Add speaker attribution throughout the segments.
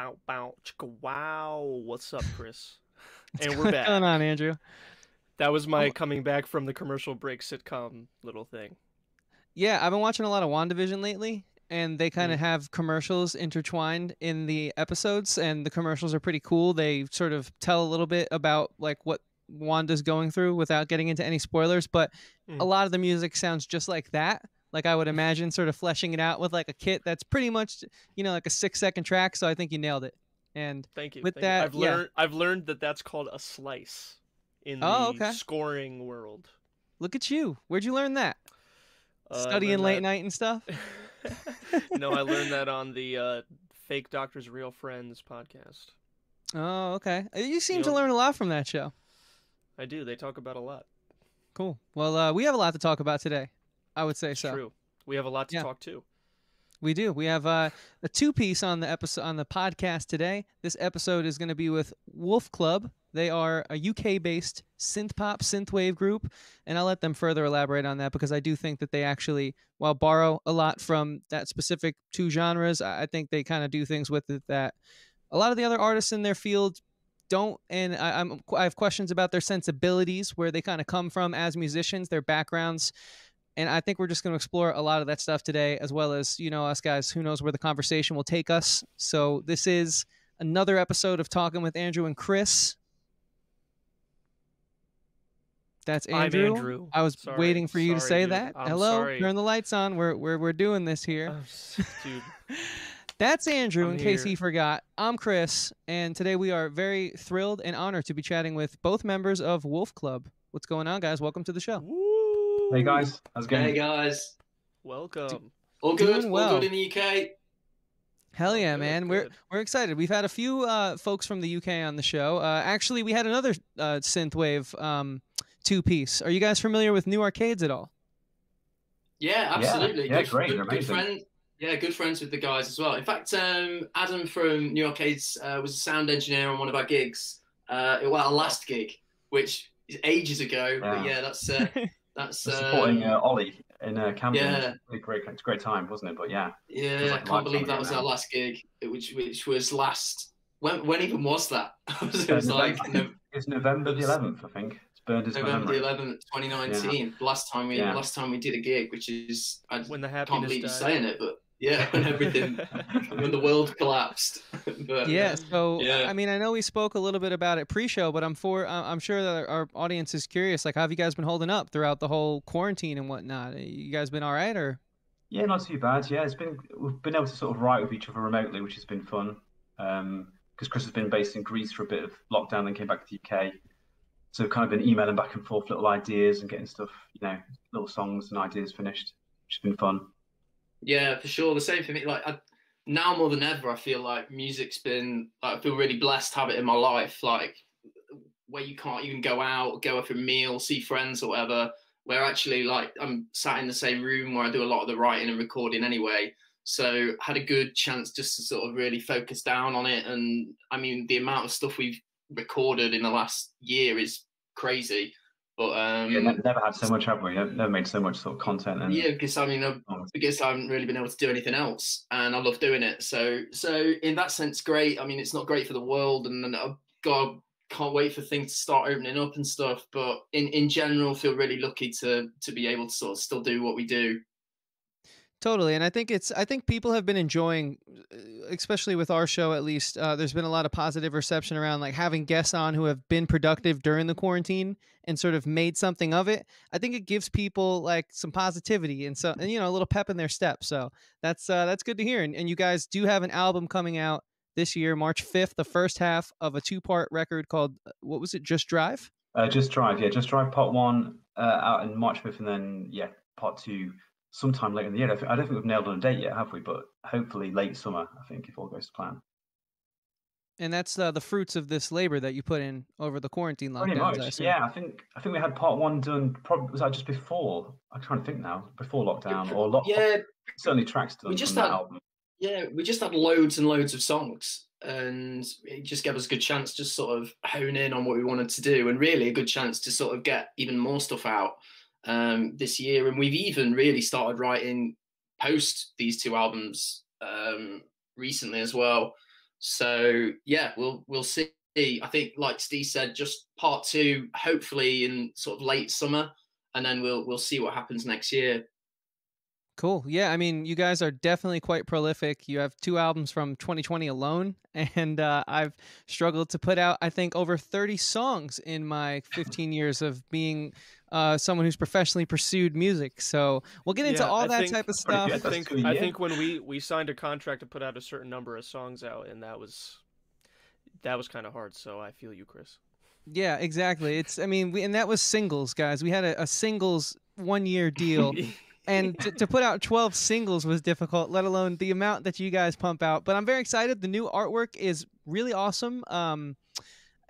Speaker 1: bow, bow, chicka, wow. What's up, Chris? and we're back.
Speaker 2: going on, Andrew?
Speaker 1: That was my
Speaker 2: Oh.
Speaker 1: coming back from the commercial break sitcom little thing.
Speaker 2: Yeah, I've been watching a lot of WandaVision lately, and they kind of
Speaker 1: Mm.
Speaker 2: have commercials intertwined in the episodes, and the commercials are pretty cool. They sort of tell a little bit about like what Wanda's going through without getting into any spoilers, but a
Speaker 1: Mm.
Speaker 2: lot of the music sounds just like that. Like I would imagine, sort of fleshing it out with like a kit that's pretty much, you know, like a six second track. So I think you nailed it. And
Speaker 1: Thank you.
Speaker 2: With
Speaker 1: thank you.
Speaker 2: that,
Speaker 1: I've
Speaker 2: yeah.
Speaker 1: learned I've learned that that's called a slice in
Speaker 2: Oh,
Speaker 1: the
Speaker 2: okay.
Speaker 1: scoring world.
Speaker 2: look at you. Where'd you learn that?
Speaker 1: Uh,
Speaker 2: Studying late
Speaker 1: that-
Speaker 2: night and stuff.
Speaker 1: no, I learned that on the uh, Fake Doctors Real Friends podcast.
Speaker 2: Oh, okay. Uh, You seem
Speaker 1: You
Speaker 2: to
Speaker 1: know-
Speaker 2: learn a lot from that show.
Speaker 1: I do. They talk about a lot.
Speaker 2: Cool. Well, uh, we have a lot to talk about today. I would say
Speaker 1: It's
Speaker 2: so.
Speaker 1: true. We have a lot to
Speaker 2: Yeah.
Speaker 1: talk to.
Speaker 2: We do. We have uh, a two piece on the episode on the podcast today. This episode is going to be with Wolf Club. They are a UK based synth pop synthwave group, and I'll let them further elaborate on that because I do think that they actually, while borrow a lot from that specific two genres, I think they kind of do things with it that a lot of the other artists in their field don't. And I, I'm I have questions about their sensibilities, where they kind of come from as musicians, their backgrounds, and I think we're just going to explore a lot of that stuff today, as well as you know us guys. Who knows where the conversation will take us? So this is another episode of talking with Andrew and Chris. That's Andrew.
Speaker 1: Andrew.
Speaker 2: I was
Speaker 1: Sorry.
Speaker 2: waiting for you to say
Speaker 1: dude.
Speaker 2: that.
Speaker 1: I'm
Speaker 2: Hello,
Speaker 1: sorry.
Speaker 2: turn the lights on. We're we're we're doing this here.
Speaker 1: Oh, dude,
Speaker 2: That's Andrew,
Speaker 1: I'm
Speaker 2: in case he forgot. I'm Chris, and today we are very thrilled and honored to be chatting with both members of Wolf Club. What's going on, guys? Welcome to the show.
Speaker 1: woo!
Speaker 3: Hey guys, how's it going?
Speaker 4: Hey guys,
Speaker 1: Welcome.
Speaker 4: all good,
Speaker 2: Doing well.
Speaker 4: all good in the UK.
Speaker 2: Hell yeah,
Speaker 1: good,
Speaker 2: man. We're we're excited. We've had a few uh, folks from the UK on the show. Uh, actually, we had another uh, synthwave um, two piece. Are you guys familiar with New Arcades at all?
Speaker 4: Yeah, absolutely.
Speaker 3: yeah,
Speaker 4: good,
Speaker 3: great,
Speaker 4: good, good friend. Yeah, good friends with the guys as well. In fact, um, Adam from New Arcades uh, was a sound engineer on one of our gigs. Uh, well, our last gig, which is ages ago. But
Speaker 3: Yeah.
Speaker 4: yeah, that's uh, that's
Speaker 3: Supporting
Speaker 4: um,
Speaker 3: uh, Ollie in uh, Camden.
Speaker 4: yeah.
Speaker 3: It was really great, it's a great time, wasn't it? But yeah,
Speaker 4: yeah.
Speaker 3: was like
Speaker 4: I
Speaker 3: a
Speaker 4: can't believe that was
Speaker 3: now.
Speaker 4: our last gig, which which was last. When when even was that? it
Speaker 3: Uh,
Speaker 4: was like
Speaker 3: November-
Speaker 4: no,
Speaker 3: it's November the 11th, I think. It's burned into
Speaker 4: November the eleventh, twenty nineteen. Last time we
Speaker 3: Yeah.
Speaker 4: last time we did a gig, which is I
Speaker 1: When the
Speaker 4: can't
Speaker 1: happiness
Speaker 4: believe you're saying it, but yeah, when everything when the world collapsed. but
Speaker 2: yeah. So
Speaker 4: Yeah.
Speaker 2: I mean, I know we spoke a little bit about it pre-show, but I'm for uh, I'm sure that our audience is curious. Like, how have you guys been holding up throughout the whole quarantine and whatnot? You guys been all right, or?
Speaker 3: Yeah, not too bad. Yeah, it's been we've been able to sort of write with each other remotely, which has been fun. Because Chris has been based in Greece for a bit of lockdown, then came back to the UK. So we've kind of been emailing back and forth little ideas and getting stuff, you know, little songs and ideas finished, which has been fun.
Speaker 4: Yeah, for sure. The same for me. Like I, now more than ever, I feel like music's been. Like, I feel really blessed to have it in my life. Like where you can't even go out, go for a meal, see friends or whatever. Where actually, like, I'm sat in the same room where I do a lot of the writing and recording anyway. So had a good chance just to sort of really focus down on it. And I mean, the amount of stuff we've recorded in the last year is crazy. But um,
Speaker 3: Yeah, ne- never had so much, have we? Never made so much sort of content. And
Speaker 4: yeah, because I mean, I've,
Speaker 3: Oh.
Speaker 4: because I haven't really been able to do anything else, and I love doing it. So, so in that sense, great. I mean, it's not great for the world, and, and uh, God, can't wait for things to start opening up and stuff. But in in general, feel really lucky to to be able to sort of still do what we do.
Speaker 2: Totally, and I think it's I think people have been enjoying, uh, especially with our show at least. Uh, there's been a lot of positive reception around like having guests on who have been productive during the quarantine and sort of made something of it. I think it gives people like some positivity and so and you know a little pep in their step. So that's uh, that's good to hear. And, and you guys do have an album coming out this year, March 5th, the first half of a two part record called uh, what was it? Just Drive.
Speaker 3: Uh, just drive, yeah, just drive part one uh, out in March 5th, and then yeah, part two sometime later in the year. I, th- I don't think we've nailed on a date yet, have we? But hopefully late summer, I think, if all goes to plan.
Speaker 2: And that's uh, the fruits of this labor that you put in over the quarantine
Speaker 3: Pretty
Speaker 2: lockdowns. I
Speaker 3: much,
Speaker 2: assume.
Speaker 3: yeah. I think I think we had part one done. Probably was that just before? I'm trying to think now. Before lockdown or lock?
Speaker 4: Yeah,
Speaker 3: certainly tracks done
Speaker 4: We just had-
Speaker 3: album.
Speaker 4: yeah, we just had loads and loads of songs, and it just gave us a good chance to sort of hone in on what we wanted to do, and really a good chance to sort of get even more stuff out um, this year. And we've even really started writing post these two albums um, recently as well. So yeah, we'll we'll see. I think, like Steve said, just part two, hopefully in sort of late summer, and then we'll we'll see what happens next year.
Speaker 2: Cool. Yeah, I mean, you guys are definitely quite prolific. You have two albums from 2020 alone, and uh, I've struggled to put out, I think, over 30 songs in my 15 years of being uh, someone who's professionally pursued music. So we'll get into
Speaker 1: Yeah,
Speaker 2: all
Speaker 1: I
Speaker 2: that
Speaker 1: think-
Speaker 2: type of stuff.
Speaker 1: I think
Speaker 3: good,
Speaker 1: I think when we we signed a contract to put out a certain number of songs out, and that was that was kind of hard. So I feel you, Chris.
Speaker 2: Yeah, exactly. It's, I mean, we, and that was singles, guys. We had a, a singles one year deal. and to, to put out 12 singles was difficult let alone the amount that you guys pump out but i'm very excited the new artwork is really awesome um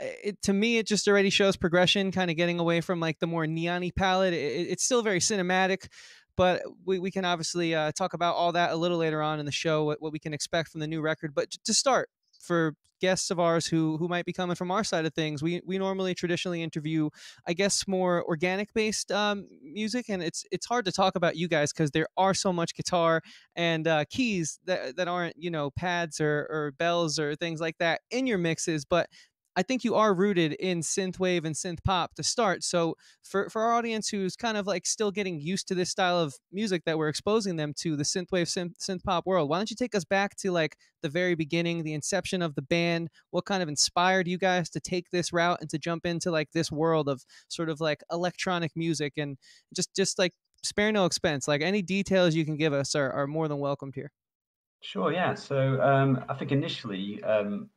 Speaker 2: it, to me it just already shows progression kind of getting away from like the more neon palette. It, it's still very cinematic but we, we can obviously uh, talk about all that a little later on in the show what, what we can expect from the new record. But to start for guests of ours who who might be coming from our side of things we we normally traditionally interview I guess more organic based um, music, and it's it's hard to talk about you guys because there are so much guitar and uh, keys that that aren't you know pads or or bells or things like that in your mixes, but I think you are rooted in synthwave and synth pop to start. So for for our audience who's kind of like still getting used to this style of music that we're exposing them to, the synthwave synth, synth pop world, why don't you take us back to like the very beginning, the inception of the band? What kind of inspired you guys to take this route and to jump into like this world of sort of like electronic music and just just like spare no expense. Like any details you can give us are, are more than welcomed here.
Speaker 3: Sure, yeah. So um, I think initially, um,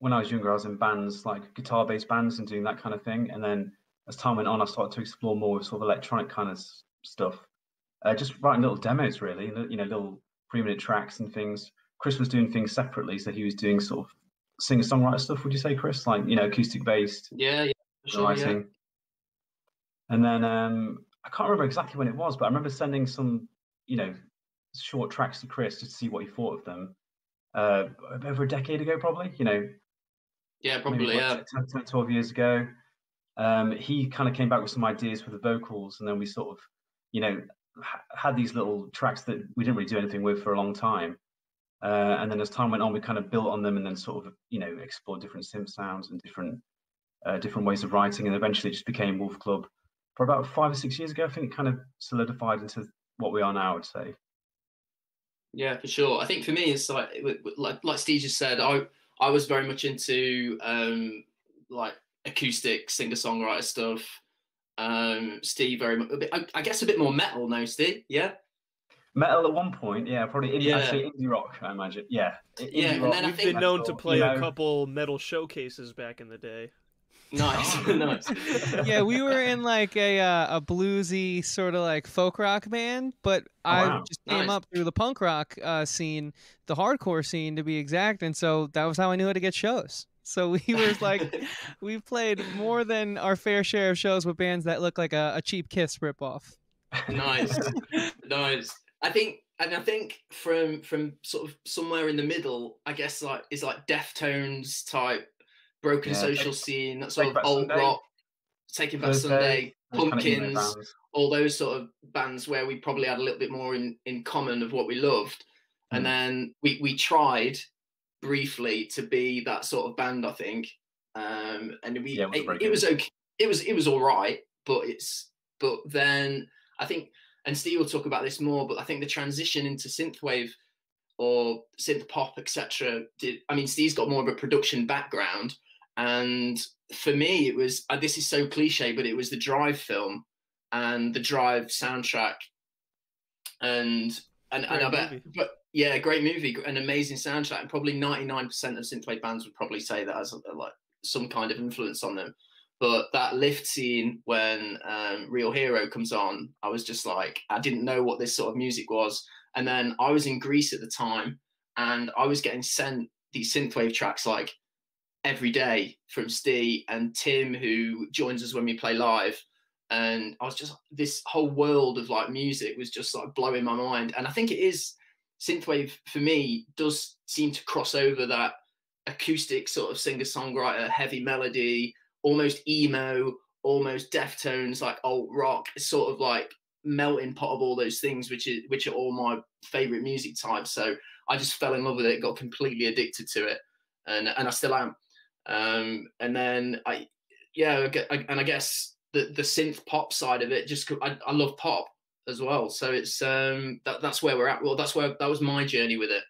Speaker 3: when I was younger, I was in bands like guitar-based bands and doing that kind of thing. And then as time went on, I started to explore more of sort of electronic kind of stuff. Uh, just writing little demos, really, you know, little three-minute tracks and things. Chris was doing things separately, so he was doing sort of singer-songwriter stuff. Would you say, Chris? Like you know, acoustic-based
Speaker 4: Yeah, yeah, for sure, yeah.
Speaker 3: And then um, I can't remember exactly when it was, but I remember sending some, you know, short tracks to Chris just to see what he thought of them. Uh, over a decade ago, probably. You know,
Speaker 4: Yeah, probably, yeah.
Speaker 3: 10, 10, 12 years ago. Um, he kind of came back with some ideas for the vocals, and then we sort of, you know, ha- had these little tracks that we didn't really do anything with for a long time. Uh, and then as time went on, we kind of built on them, and then sort of, you know, explored different synth sounds and different, uh, different ways of writing, and eventually it just became Wolf Club. For about five or six years ago, I think it kind of solidified into what we are now. I'd say.
Speaker 4: Yeah, for sure. I think for me, it's like like like Steve just said. I I was very much into um like acoustic singer songwriter stuff. Um, Steve very much. a bit- I, I guess a bit more metal now. Steve, yeah,
Speaker 3: Metal at one point, yeah, probably indie,
Speaker 4: Yeah.
Speaker 3: say indie rock. I imagine, yeah. I-
Speaker 4: Yeah,
Speaker 3: indie
Speaker 4: and then
Speaker 1: We've
Speaker 4: think-
Speaker 1: been known to play
Speaker 3: you
Speaker 1: a couple metal showcases back in the day.
Speaker 4: nice, nice.
Speaker 2: yeah, we were in like a uh, a bluesy sort of like folk rock band, but
Speaker 3: Oh,
Speaker 2: I
Speaker 3: wow.
Speaker 2: just came
Speaker 4: Nice.
Speaker 2: up through the punk rock uh, scene, the hardcore scene to be exact, and so that was how I knew how to get shows. So we were like, we played more than our fair share of shows with bands that look like a, a cheap Kiss ripoff.
Speaker 4: nice, nice. I think, and I think from from sort of somewhere in the middle, I guess like is like Deftones type, broken
Speaker 3: Yeah,
Speaker 4: social
Speaker 3: Take-
Speaker 4: scene, that sort of old
Speaker 3: Sunday,
Speaker 4: rock, taking back Sunday,
Speaker 3: those kind of
Speaker 4: Pumpkins, all those sort of bands where we probably had a little bit more in in common of what we loved, and
Speaker 3: Mm.
Speaker 4: then we we tried briefly to be that sort of band, I think, um, and we
Speaker 3: Yeah, it wasn't
Speaker 4: it, it was okay, it was it was all right, but it's but then I think and Steve will talk about this more, but I think the transition into synthwave or synth pop, etc. Did I mean Steve's got more of a production background, and for me it was uh, this is so cliche, but it was the Drive film and the Drive soundtrack, and and, and I bet,
Speaker 1: movie.
Speaker 4: but yeah, great movie, an amazing soundtrack, and probably ninety nine percent of synthwave bands would probably say that as a, like some kind of influence on them. But that lift scene when um, Real Hero comes on, I was just like, I didn't know what this sort of music was. And then I was in Greece at the time, and I was getting sent these synthwave tracks like every day from Steve and Tim, who joins us when we play live. And I was just this whole world of like music was just like blowing my mind. And I think it is synthwave for me does seem to cross over that acoustic sort of singer songwriter, heavy melody, almost emo, almost Deftones, like alt rock, sort of like melting pot of all those things, which is which are all my favorite music types. So I just fell in love with it, got completely addicted to it. and and I still am. Um, and then I, yeah, and I guess the the synth pop side of it, just I, I love pop as well. So it's um that that's where we're at. Well, that's where that was my journey with it.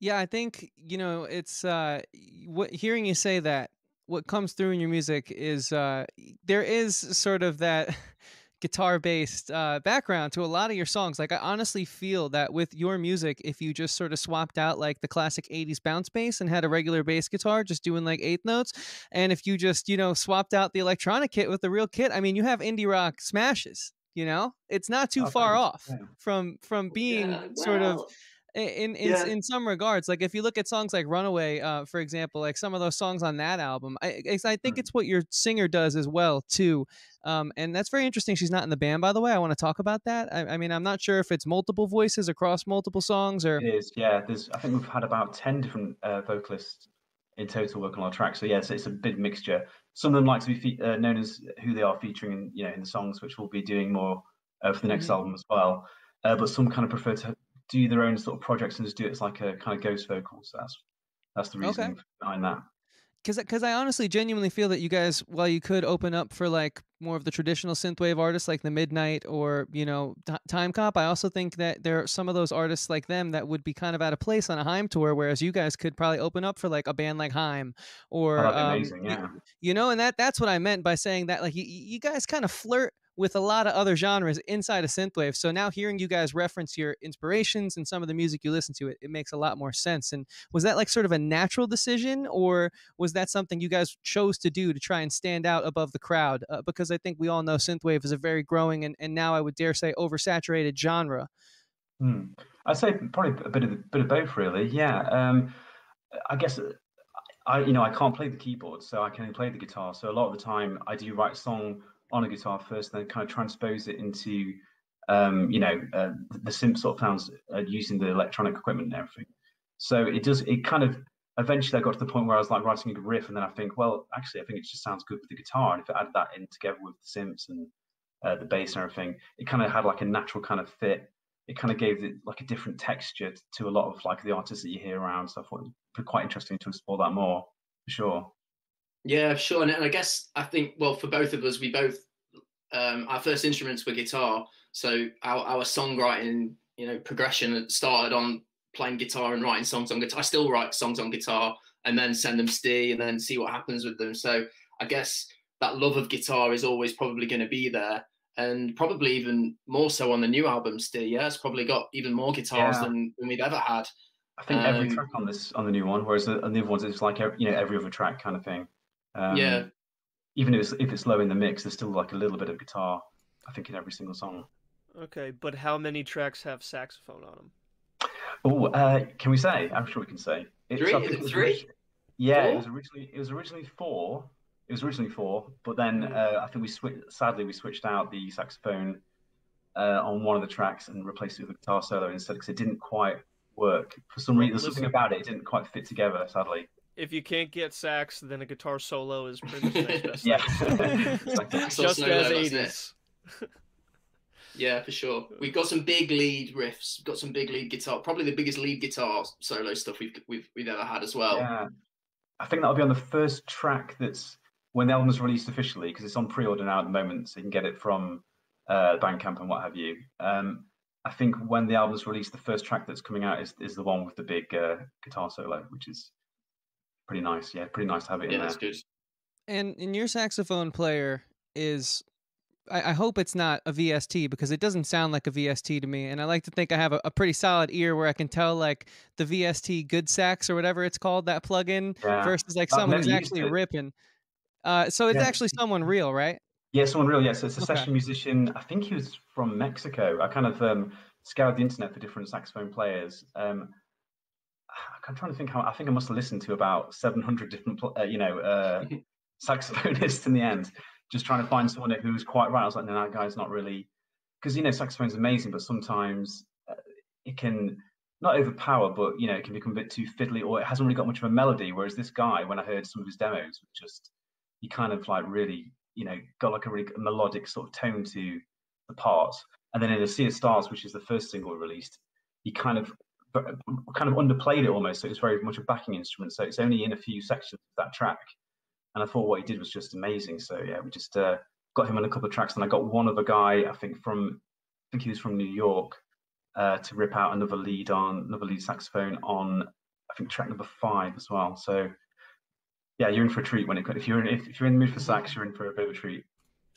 Speaker 2: Yeah, I think you know it's uh, what hearing you say that what comes through in your music is uh, there is sort of that guitar based uh, background to a lot of your songs. Like I honestly feel that with your music, if you just sort of swapped out like the classic '80s bounce bass and had a regular bass guitar just doing like eighth notes, and if you just you know swapped out the electronic kit with the real kit, I mean you have indie rock smashes. You know, it's not too far off from from being yeah, sort of in in, yeah. in some regards like if you look at songs like runaway uh, for example like some of those songs on that album i i think mm. it's what your singer does as well too um, and that's very interesting she's not in the band by the way i want to talk about that I, I, mean i'm not sure if it's multiple voices across multiple songs or
Speaker 3: it is yeah there's i think we've had about 10 different uh, vocalists in total working on our tracks so yes yeah, it's a big mixture some of them like to be fe- uh, known as who they are featuring in you know in the songs which we'll be doing more uh, for the next mm-hmm. album as well uh, but some kind of prefer to do their own sort of projects and just do it as like a kind of ghost vocal. So that's that's the reason okay. behind that.
Speaker 2: Because because I honestly genuinely feel that you guys, while you could open up for like more of the traditional synthwave artists like the Midnight or you know T- Timecop, I also think that there are some of those artists like them that would be kind of out of place on a Haim tour, whereas you guys could probably open up for like a band like Haim or
Speaker 3: oh, um, amazing, yeah.
Speaker 2: you, you know, and that that's what I meant by saying that like you, you guys kind of flirt with a lot of other genres inside of synthwave. So now hearing you guys reference your inspirations and some of the music you listen to, it, it makes a lot more sense. And was that like sort of a natural decision, or was that something you guys chose to do to try and stand out above the crowd? Uh, because I think we all know synthwave is a very growing and, and now I would dare say oversaturated genre.
Speaker 3: Hmm. I'd say probably a bit of bit of both, really. Yeah. Um, I guess I, you know, I can't play the keyboard, so I can play the guitar. So a lot of the time, I do write song on a guitar first, then kind of transpose it into, um, you know, uh, the synth sort of sounds uh, using the electronic equipment and everything. So it does, it kind of, eventually I got to the point where I was like writing a riff and then I think, well, actually, I think it just sounds good with the guitar. And if I add that in together with the synths and uh, the bass and everything, it kind of had like a natural kind of fit. It kind of gave it like a different texture to a lot of like the artists that you hear around. So I thought it'd be quite interesting to explore that more for sure.
Speaker 4: Yeah, sure. And I guess I think, well, for both of us, we both, um, our first instruments were guitar. So our, our songwriting, you know, progression started on playing guitar and writing songs on guitar. I still write songs on guitar and then send them to Steve and then see what happens with them. So I guess that love of guitar is always probably going to be there. And probably even more so on the new album, Still, yeah, it's probably got even more guitars yeah. than, than we've ever had.
Speaker 3: I think um, every track on this on the new one, whereas on the other ones it's like you know every other track kind of thing.
Speaker 4: Um, yeah.
Speaker 3: Even if it's, if it's low in the mix, there's still like a little bit of guitar, I think, in every single song.
Speaker 1: Okay, but how many tracks have saxophone on them?
Speaker 3: Oh, uh, can we say? I'm sure we can say.
Speaker 4: It, three? it three?
Speaker 3: Yeah, four? it was originally it was originally four. It was originally four, but then hmm. uh, I think we switched. Sadly, we switched out the saxophone uh, on one of the tracks and replaced it with a guitar solo instead because it didn't quite work for some reason. There's something about it; it didn't quite fit together. Sadly
Speaker 1: if you can't get sax, then a guitar solo is pretty much next best.
Speaker 3: yeah,
Speaker 1: just as eighties.
Speaker 4: yeah, for sure. We've got some big lead riffs. We've got some big lead guitar. Probably the biggest lead guitar solo stuff we've we've we've ever had as well.
Speaker 3: Yeah, I think that'll be on the first track. That's when the album's released officially because it's on pre-order now at the moment, so you can get it from uh, Bandcamp and what have you. Um, I think when the album's released, the first track that's coming out is is the one with the big uh, guitar solo, which is pretty nice. Yeah, pretty nice to have it
Speaker 4: yeah,
Speaker 3: in there.
Speaker 4: that's good.
Speaker 2: And and your saxophone player is I, I, hope it's not a VST because it doesn't sound like a VST to me. And I like to think I have a, a, pretty solid ear where I can tell like the VST good sax or whatever it's called, that plugin, yeah. versus like someone who's actually ripping. Uh, so it's yeah. actually someone real, right?
Speaker 3: Yeah, someone real. Yes, yeah. so it's a okay. session musician. I think he was from Mexico. I kind of um, scoured the internet for different saxophone players. Um, I'm trying to think how I think I must have listened to about 700 different, uh, you know, uh, saxophonists in the end, just trying to find someone who was quite right. I was like, no, that guy's not really, because you know, saxophone's amazing, but sometimes uh, it can not overpower, but you know, it can become a bit too fiddly, or it hasn't really got much of a melody. Whereas this guy, when I heard some of his demos, just he kind of like really, you know, got like a really melodic sort of tone to the parts. And then in A Sea of Stars, which is the first single released, he kind of kind of underplayed it almost. So it was very much a backing instrument. So it's only in a few sections of that track. And I thought what he did was just amazing. So yeah, we just uh, got him on a couple of tracks, and I got one other guy, I think from, I think he was from New York, uh, to rip out another lead on another lead saxophone on, I think track number five as well. So yeah, you're in for a treat when it if you're in, if, if you're in the mood for sax, you're in for a bit of a treat.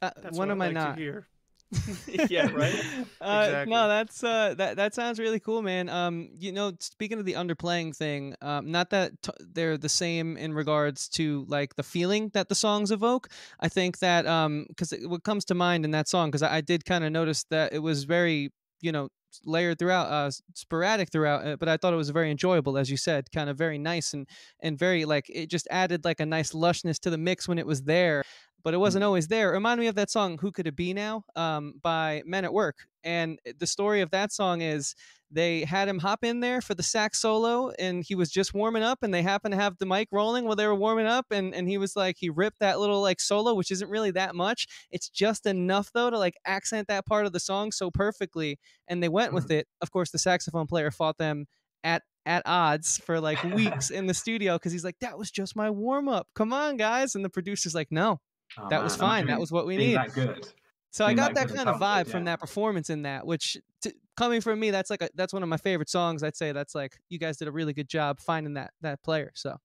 Speaker 2: Uh,
Speaker 1: That's
Speaker 2: when
Speaker 1: what
Speaker 2: am
Speaker 1: I
Speaker 2: I
Speaker 1: like
Speaker 2: not?
Speaker 1: To hear. yeah, right.
Speaker 2: uh,
Speaker 1: Exactly.
Speaker 2: No, that's uh, that that sounds really cool, man. Um, you know, speaking of the underplaying thing, um, not that t- they're the same in regards to like the feeling that the songs evoke. I think that um, because what comes to mind in that song, because I, I did kind of notice that it was very, you know, layered throughout, uh, sporadic throughout, uh, but I thought it was very enjoyable, as you said, kind of very nice and and very like it just added like a nice lushness to the mix when it was there but it mm. wasn't always there. It reminded me of that song "Who Could It Be Now" um, by Men at Work, and eh, the story of that song is they had him hop in there for the sax solo, and he was just warming up, and they happened to have the mic rolling while they were warming up, and and he was like he ripped that little like solo, which isn't really that much. It's just enough though to like accent that part of the song so perfectly, and they went with mm. it. Of course, the saxophone player fought them at at odds for like weeks in the studio because he's like, that was just my warm up. Come on, guys. And the producer's like, no,
Speaker 3: Oh,
Speaker 2: that was
Speaker 3: man,
Speaker 2: fine. That was what we needed.
Speaker 3: That good.
Speaker 2: So I got
Speaker 3: that
Speaker 2: that kind of vibe
Speaker 3: talented,
Speaker 2: from that performance in that, which coming from me, that's like a, that's one of my favorite songs. I'd say that's like you guys did a really good job finding that that player. So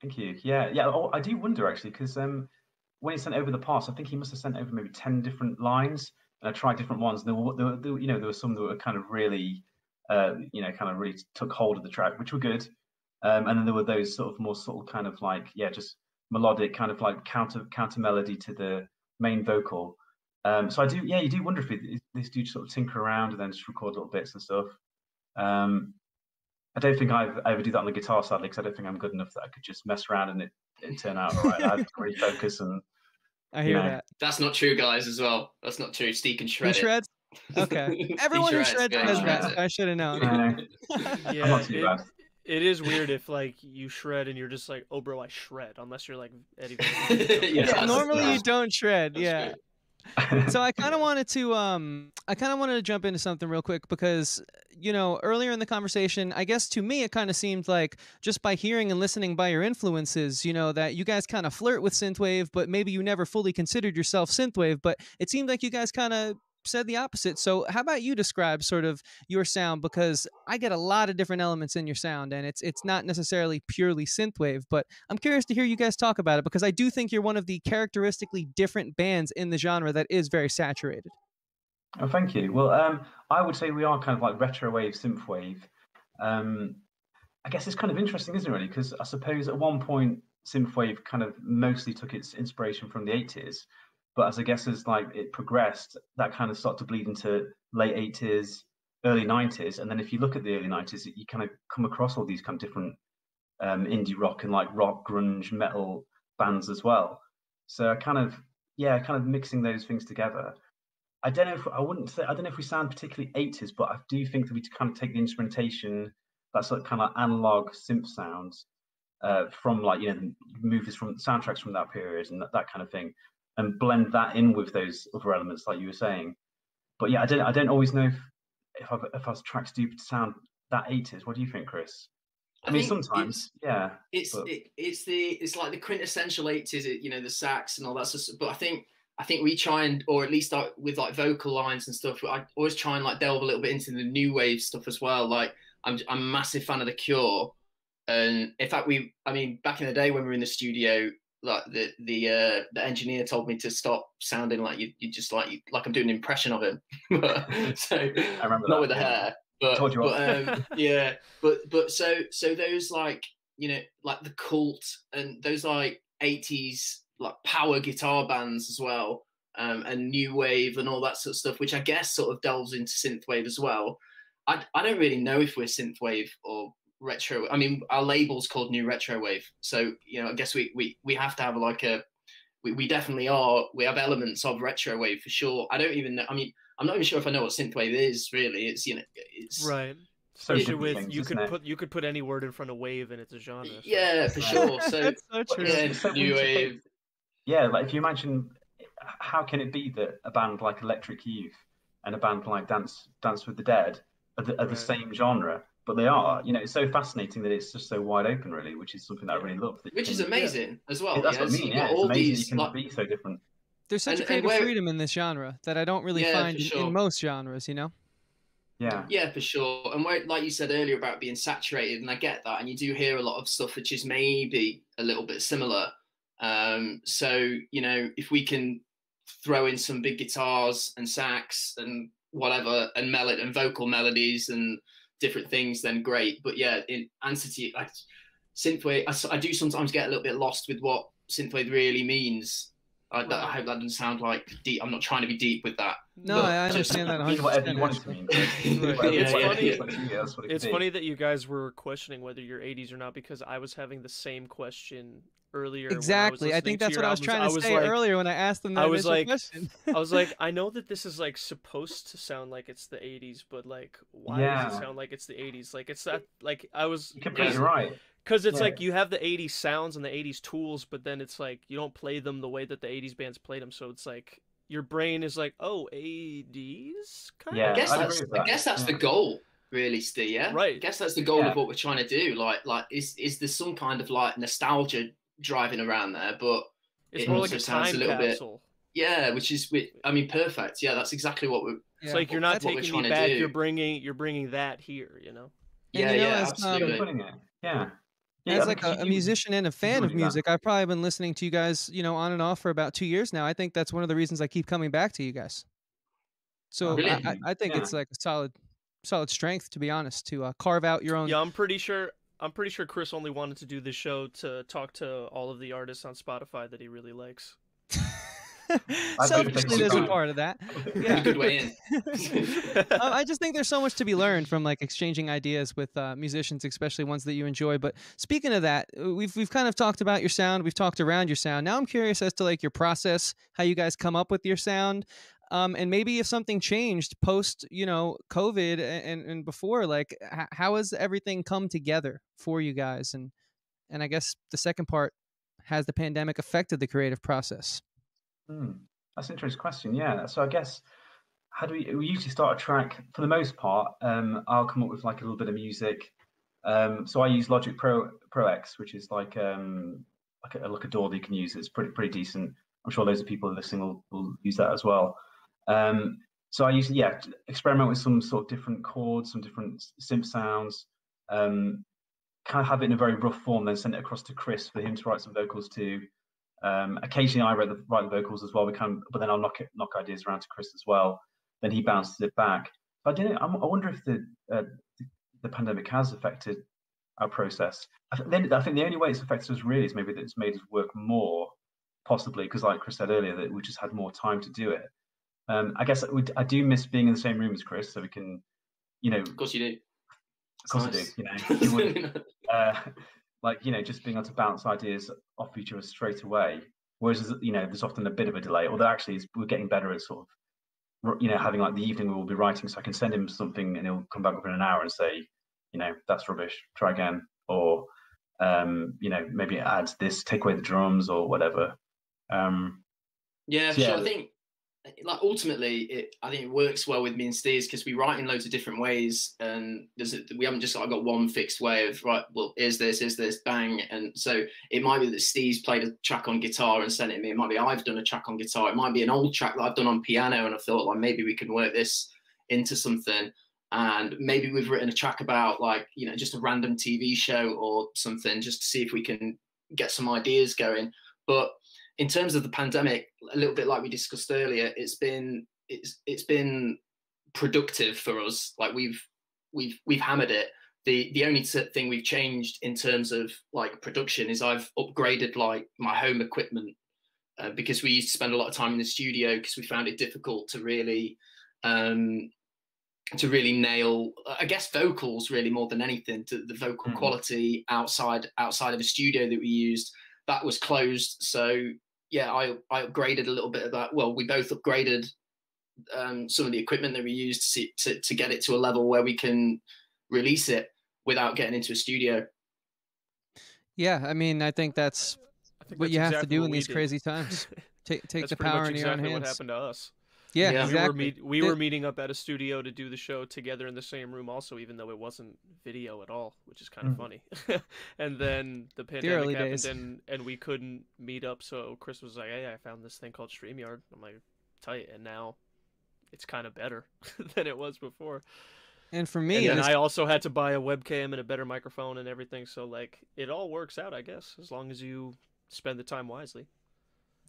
Speaker 3: Thank you. Yeah, yeah. Oh, I do wonder actually because um, when he sent over the parts, I think he must have sent over maybe ten different lines, and I tried different ones. And there were, there were, there were- you know, there were some that were kind of really, uh, you know, kind of really took hold of the track, which were good. Um, and then there were those sort of more sort of kind of like, yeah, just melodic, kind of like counter counter melody to the main vocal. Um, so I do, yeah, you do wonder if it, if these do sort of tinker around and then just record little bits and stuff. Um, I don't think I've, ever do that on the guitar, sadly, because I don't think I'm good enough that I could just mess around and it, it turn out all right. I have to really focus and
Speaker 2: I hear
Speaker 3: Yeah.
Speaker 2: that.
Speaker 4: That's not true, guys. As well, that's not true. Steve can
Speaker 2: He
Speaker 4: shred it.
Speaker 2: shreds. Okay.
Speaker 4: He
Speaker 2: Everyone who shreds
Speaker 4: yeah, he
Speaker 2: does
Speaker 4: shreds
Speaker 2: that.
Speaker 4: it.
Speaker 2: I should have known.
Speaker 3: uh,
Speaker 1: Yeah,
Speaker 3: I'm not too bad.
Speaker 1: It is weird if like you shred and you're just like, oh bro, I shred, unless you're like Eddie. Van
Speaker 4: Yeah,
Speaker 2: Yeah,
Speaker 4: that's-
Speaker 2: normally you don't shred.
Speaker 4: that's
Speaker 2: Yeah. so I kind of wanted to um I kind of wanted to jump into something real quick because you know earlier in the conversation I guess to me it kind of seemed like just by hearing and listening by your influences you know that you guys kind of flirt with synthwave but maybe you never fully considered yourself synthwave but it seemed like you guys kind of said the opposite so how about you describe sort of your sound because I get a lot of different elements in your sound and it's it's not necessarily purely synthwave but I'm curious to hear you guys talk about it because I do think you're one of the characteristically different bands in the genre that is very saturated.
Speaker 3: Oh, thank you. Well, um, I would say we are kind of like retro wave, synth wave. Um, I guess it's kind of interesting, isn't it, really? Because I suppose at one point, synthwave kind of mostly took its inspiration from the 80s. But as I guess as like it progressed, that kind of started to bleed into late 80s, early 90s. And then if you look at the early 90s, you kind of come across all these kind of different um, indie rock and like rock, grunge, metal bands as well. So I kind of, yeah, kind of mixing those things together. I don't know if I wouldn't say I don't know if we sound particularly 80s, but I do think that we kind of take the instrumentation, that sort of kind of analog synth sounds uh, from like you know movies from soundtracks from that period and that, that kind of thing, and blend that in with those other elements like you were saying. But yeah, I don't I don't always know if if I've, if our tracks do sound that 80s. What do you think, Chris? I, mean,
Speaker 4: think
Speaker 3: sometimes, yeah.
Speaker 4: it's it, it's the it's like the quintessential 80s you know the sax and all that sort of, but i think i think we try and or at least uh, with like vocal lines and stuff i always try and like delve a little bit into the new wave stuff as well like i'm, I'm a massive fan of the cure and in fact we i mean back in the day when we were in the studio like the the uh the engineer told me to stop sounding like you you just like you, like i'm doing an impression of him. So
Speaker 3: I remember
Speaker 4: not
Speaker 3: that,
Speaker 4: with the
Speaker 3: yeah.
Speaker 4: hair but,
Speaker 3: Told you
Speaker 4: but um, yeah but but so so those like you know like the cult and those like 80s like power guitar bands as well um, and new wave and all that sort of stuff which i guess sort of delves into synthwave as well. I, I don't really know if we're synthwave or retro i mean our label's called new retro wave so you know i guess we we, we have to have like a we, we definitely are we have elements of retro wave for sure i don't even know i mean i'm not even sure if i know what synthwave is really it's you know it's
Speaker 1: Right.
Speaker 3: So
Speaker 1: Especially with
Speaker 3: things,
Speaker 1: you could
Speaker 3: it?
Speaker 1: put you could put any word in front of wave and it's a genre. so-
Speaker 4: yeah for
Speaker 3: Right.
Speaker 4: sure so
Speaker 2: That's so true.
Speaker 4: yeah
Speaker 3: It's
Speaker 4: new
Speaker 3: weird to think-
Speaker 4: wave
Speaker 3: yeah, like if you imagine, how can it be that a band like Electric Youth and a band like Dance Dance with the Dead are the, are the
Speaker 1: Right.
Speaker 3: same genre? But they are. You know, it's so fascinating that it's just so wide open, really, which is something that I really love. that you
Speaker 4: which is
Speaker 3: can-
Speaker 4: amazing as well.
Speaker 3: That's
Speaker 4: yeah,
Speaker 3: what I mean. Yeah,
Speaker 4: got
Speaker 3: it's
Speaker 4: all
Speaker 3: amazing
Speaker 4: these,
Speaker 3: you can
Speaker 4: like-
Speaker 3: be so different.
Speaker 2: There's such
Speaker 4: And-
Speaker 2: a
Speaker 4: and
Speaker 2: creative
Speaker 4: where-
Speaker 2: freedom in this genre that I don't really
Speaker 4: Yeah,
Speaker 2: find in,
Speaker 4: sure.
Speaker 2: in most genres. You know.
Speaker 3: Yeah.
Speaker 4: Yeah, for sure. And where, like you said earlier about being saturated, and I get that, and you do hear a lot of stuff which is maybe a little bit similar. Um, so you know, if we can throw in some big guitars and sax and whatever, and melody and vocal melodies and different things, then great. But yeah, in answer to you, like synthwave, I, s- I do sometimes get a little bit lost with what synthwave really means. I, that, I hope that doesn't sound like deep. I'm not trying to be deep with that.
Speaker 2: No,
Speaker 4: But
Speaker 2: I
Speaker 4: just
Speaker 2: understand that.
Speaker 3: Mean
Speaker 2: 100%.
Speaker 3: whatever you want to mean.
Speaker 1: It's
Speaker 3: whatever
Speaker 1: funny-
Speaker 3: it's like to you, that's what it
Speaker 1: It's
Speaker 3: could be.
Speaker 1: funny that you guys were questioning whether you're 80s or not because I was having the same question earlier. when I
Speaker 2: Exactly. I, think that's
Speaker 1: your
Speaker 2: what I was trying to
Speaker 1: was
Speaker 2: say
Speaker 1: like,
Speaker 2: earlier when I asked them that
Speaker 1: I was like-
Speaker 2: question.
Speaker 1: I was like, I know that this is like supposed to sound like it's the 80s, but like, why does it sound like it's the 80s? Like, it's that like I was
Speaker 3: You're completely
Speaker 1: yeah.
Speaker 3: right.
Speaker 1: Because it's
Speaker 3: Yeah.
Speaker 1: like you have the 80s sounds and the 80s tools, but then it's like you don't play them the way that the 80s bands played them. So it's like your brain is like, oh, 80s? Kind
Speaker 3: Yeah,
Speaker 4: I guess
Speaker 3: I'd
Speaker 4: that's
Speaker 3: agree with
Speaker 4: I guess that's the goal, really, Steve. Yeah,
Speaker 1: Right.
Speaker 4: I guess that's the goal
Speaker 3: Yeah.
Speaker 4: of what we're trying to do. Like, like is is there some kind of like nostalgia driving around there? But
Speaker 1: It's
Speaker 4: It
Speaker 1: more like
Speaker 4: also
Speaker 1: a
Speaker 4: sounds a
Speaker 1: time
Speaker 4: little bit- yeah, which is I mean, perfect. Yeah, that's exactly what we're.
Speaker 1: It's
Speaker 2: Yeah.
Speaker 1: like you're not
Speaker 4: what
Speaker 1: taking
Speaker 4: trying
Speaker 1: me back. You're bringing you're bringing that here. You know.
Speaker 2: And
Speaker 4: yeah,
Speaker 2: you know,
Speaker 4: yeah,
Speaker 2: as, um,
Speaker 4: absolutely.
Speaker 3: putting it. Yeah. Yeah,
Speaker 2: As like a, a musician and a fan of
Speaker 3: doing that.
Speaker 2: music, I've probably been listening to you guys, you know, on and off for about two years now. I think that's one of the reasons I keep coming back to you guys. So I, I, I think
Speaker 3: Yeah.
Speaker 2: it's like a solid, solid strength, to be honest, to uh, carve out your own.
Speaker 1: Yeah, I'm pretty sure. I'm pretty sure Chris only wanted to do this show to talk to all of the artists on Spotify that he really likes.
Speaker 2: Selfishly, there's a part of that.
Speaker 4: Yeah.
Speaker 2: Yeah.
Speaker 4: Good way in.
Speaker 2: Um, I just think there's so much to be learned from like exchanging ideas with uh, musicians, especially ones that you enjoy. But speaking of that, uh, we've we've kind of talked about your sound. We've talked around your sound. Now I'm curious as to like your process, how you guys come up with your sound, um, and maybe if something changed post, you know, COVID and and before, like how has everything come together for you guys? And and I guess the second part, has the pandemic affected the creative process?
Speaker 3: Hmm, That's an interesting question. Yeah. So I guess how do we we usually start a track for the most part. Um, I'll come up with like a little bit of music. Um, so I use Logic Pro Pro X, which is like um like a like a DAW that you can use. It's pretty pretty decent. I'm sure of people listening will, will use that as well. Um, so I usually yeah experiment with some sort of different chords, some different synth sounds. Um, kind of have it in a very rough form, then send it across to Chris for him to write some vocals to. Um, occasionally, I write the, write the vocals as well. We kind of, but then I'll knock it, knock ideas around to Chris as well. Then he bounces it back. I didn't. I'm, I wonder if the, uh, the the pandemic has affected our process. I, th- then, I think the only way it's affected us really is maybe that it's made us work more, possibly because, like Chris said earlier, that we just had more time to do it. Um, I guess we, I do miss being in the same room as Chris, so we can, you know,
Speaker 4: Of course you do.
Speaker 3: of course
Speaker 4: Nice.
Speaker 3: I do. You know, you wouldn't- uh, like you know, just being able to bounce ideas off each other straight away. Whereas you know, there's often a bit of a delay. Although actually, we're getting better at sort of, you know, having like the evening we will be writing, so I can send him something and he'll come back within an hour and say, you know, that's rubbish. Try again, or um, you know, maybe add this, take away the drums or whatever. Um,
Speaker 4: Yeah,
Speaker 3: So,
Speaker 4: for sure.
Speaker 3: yeah.
Speaker 4: I think like ultimately it I think it works well with me and Steve's because we write in loads of different ways and there's a, we haven't just like, got one fixed way of right, well, is this, is this, bang. And so it might be that Steve's played a track on guitar and sent it me. It might be I've done a track on guitar. It might be an old track that I've done on piano and I thought like maybe we can work this into something. And maybe we've written a track about like, you know, just a random TV show or something just to see if we can get some ideas going. But in terms of the pandemic, a little bit like we discussed earlier, it's been it's it's been productive for us. Like we've we've we've hammered it. The the only thing we've changed in terms of like production is I've upgraded like my home equipment uh, because we used to spend a lot of time in the studio because we found it difficult to really um to really nail i guess vocals really more than anything to the vocal
Speaker 3: Mhm.
Speaker 4: quality outside outside of a studio that we used that was closed so yeah i i upgraded a little bit of that well we both upgraded um, some of the equipment that we used to, see, to to get it to a level where we can release it without getting into a studio
Speaker 2: Yeah, I mean, I think that's
Speaker 1: I think
Speaker 2: what
Speaker 1: that's
Speaker 2: you have to do in these
Speaker 1: did.
Speaker 2: crazy times. Take take
Speaker 1: That's
Speaker 2: the
Speaker 1: pretty
Speaker 2: power
Speaker 1: much
Speaker 2: in your own
Speaker 1: exactly what happened to us.
Speaker 2: Yeah,
Speaker 4: Yeah.
Speaker 1: we were
Speaker 2: exactly.
Speaker 1: meet, we
Speaker 2: The-
Speaker 1: were meeting up at a studio to do the show together in the same room also even though it wasn't video at all which is kind of
Speaker 3: Mm.
Speaker 1: funny and then the pandemic
Speaker 2: early
Speaker 1: happened
Speaker 2: days.
Speaker 1: and and we couldn't meet up so chris was like hey i found this thing called streamyard i'm like tight and now it's kind of better than it was before
Speaker 2: And for me,
Speaker 1: and then
Speaker 2: this-
Speaker 1: i also had to buy a webcam and a better microphone and everything so like it all works out i guess as long as you spend the time wisely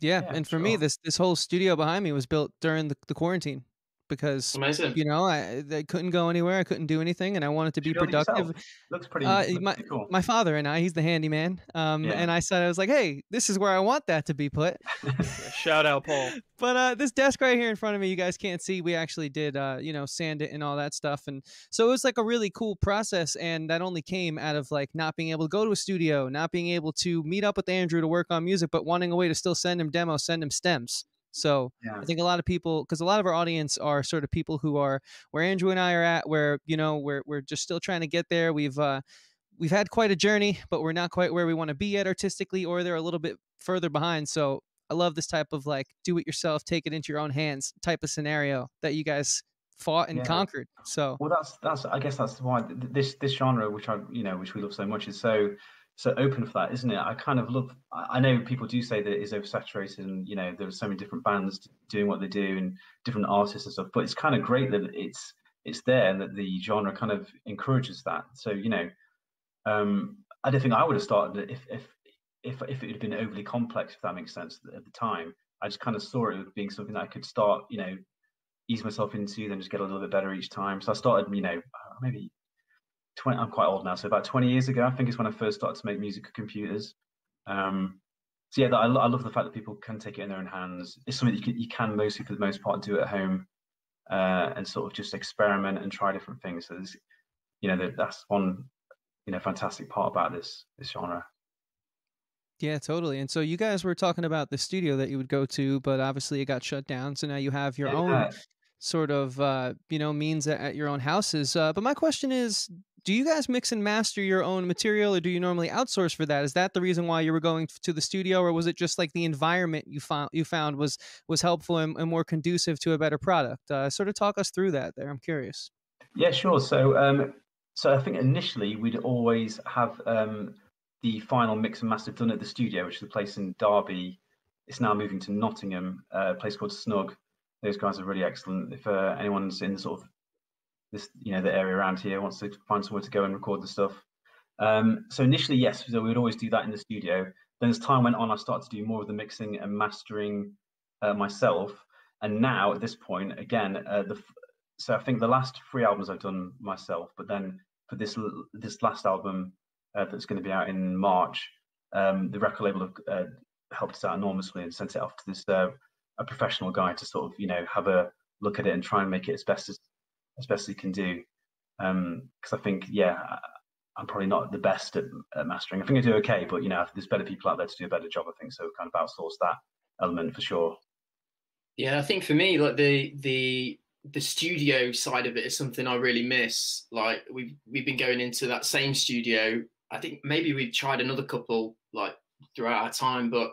Speaker 2: yeah,
Speaker 3: Yeah,
Speaker 2: and for me, this this whole studio behind me was built during the, the quarantine because
Speaker 4: Amazing.
Speaker 2: you know I, I couldn't go anywhere, I couldn't do anything, and I wanted to be productive.
Speaker 3: yourself? Looks pretty,
Speaker 2: Uh,
Speaker 3: looks
Speaker 2: my-
Speaker 3: pretty cool.
Speaker 2: My father and I, he's the handyman, um,
Speaker 3: Yeah.
Speaker 2: and I said I was like, hey, this is where I want that to be put.
Speaker 1: Shout out paul
Speaker 2: But uh, this desk right here in front of me, you guys can't see. We actually did, uh, you know, sand it and all that stuff, and so it was like a really cool process. And that only came out of like not being able to go to a studio, not being able to meet up with Andrew to work on music, but wanting a way to still send him demos, send him stems. So
Speaker 3: yeah.
Speaker 2: I think a lot of people, because a lot of our audience are sort of people who are where Andrew and I are at, where you know we're we're just still trying to get there. We've uh, we've had quite a journey, but we're not quite where we want to be yet artistically, or they're a little bit further behind. So I love this type of like do it yourself, take it into your own hands type of scenario that you guys fought and
Speaker 3: Yeah.
Speaker 2: conquered. So
Speaker 3: Well, that's that's. I guess that's why this this genre, which I you know, which we love so much, is so so open for that, isn't it? I kind of love. I know people do say that it is oversaturated, and you know, there are so many different bands doing what they do, and different artists and stuff. But it's kind of great that it's it's there, and that the genre kind of encourages that. So you know, um, I don't think I would have started if if if if it had been overly complex, if that makes sense at the time. I just kind of saw it being something that I could start, you know, ease myself into, then just get a little bit better each time. So I started, you know, uh, maybe 20, I'm quite old now, so about 20 years ago, I think is when I first started to make music with computers. Um, so yeah, that, I, I love the fact that people can take it in their own hands. It's something you can, you can mostly, for the most part, do at home uh, and sort of just experiment and try different things. So there's, you know, that's one, you know, fantastic part about this this genre.
Speaker 2: yeah, totally. And so you guys were talking about the studio that you would go to, but obviously it got shut down. So now you have your own sort of uh, you know means at, at your own houses. Uh, but my question is, do you guys mix and master your own material, or do you normally outsource for that? Is that the reason why you were going to the studio, or was it just like the environment you found you found was was helpful and, and more conducive to a better product? Uh, sort of talk us through that. There, I'm curious.
Speaker 3: Yeah, sure. So, um, so I think initially we'd always have um, the final mix and master done at the studio, which is a place in Derby. It's now moving to Nottingham, uh, a place called Snug. Those guys are really excellent. If uh, anyone's in the sort of this, you know, the area around here wants to find somewhere to go and record the stuff. Um, so initially, yes, so we would always do that in the studio. Then as time went on, I started to do more of the mixing and mastering uh, myself. And now at this point, again, uh, the so I think the last three albums I've done myself, but then for this this last album uh, that's going to be out in March, um, the record label have uh, helped us out enormously and sent it off to this uh, a professional guy to sort of you know have a look at it and try and make it as best as as best he can do. Because I think yeah, I'm probably not the best at, at mastering. I think I do okay, but you know there's better people out there to do a better job. I think so. Kind of outsource that element for sure.
Speaker 4: Yeah, I think for me, like the the the studio side of it is something I really miss. Like we've we've been going into that same studio. I think maybe we've tried another couple like throughout our time, but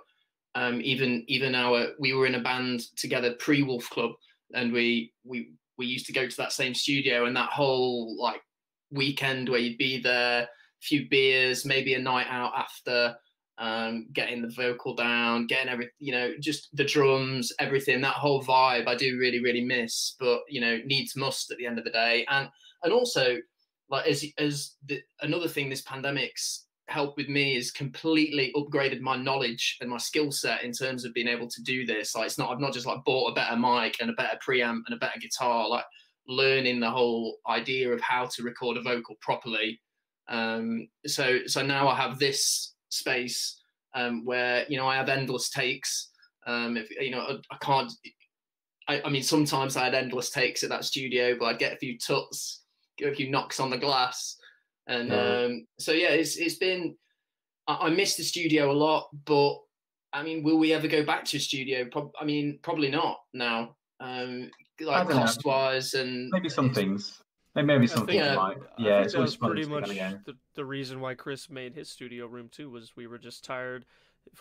Speaker 4: um, even even our we were in a band together pre Wolf Club, and we we we used to go to that same studio, and that whole like weekend where you'd be there, a few beers, maybe a night out after, um, getting the vocal down, getting every, you know, just the drums, everything, that whole vibe I do really, really miss, but you know, needs must at the end of the day. And, and also like as, as the, another thing this pandemic's helped with me is completely upgraded my knowledge and my skill set in terms of being able to do this. Like it's not, I've not just like bought a better mic and a better preamp and a better guitar, like learning the whole idea of how to record a vocal properly. Um, so, so now I have this space um, where you know I have endless takes. Um, if you know, I, I can't. I, I, mean, sometimes I had endless takes at that studio, but I'd get a few tuts, get a few knocks on the glass, and
Speaker 3: Yeah.
Speaker 4: um, so yeah, it's it's been. I, I miss the studio a lot, but I mean, will we ever go back to a studio? Prob- I mean, probably not now. Um, like
Speaker 3: don't know.
Speaker 4: cost wise and
Speaker 3: Maybe some things. Maybe, maybe
Speaker 1: I
Speaker 3: some
Speaker 1: think-
Speaker 3: things
Speaker 4: Yeah.
Speaker 3: might. Yeah, it's
Speaker 1: that
Speaker 3: always
Speaker 1: was
Speaker 3: fun
Speaker 1: pretty
Speaker 3: to begin
Speaker 1: much
Speaker 3: again.
Speaker 1: the, the reason why Chris made his studio room too was we were just tired,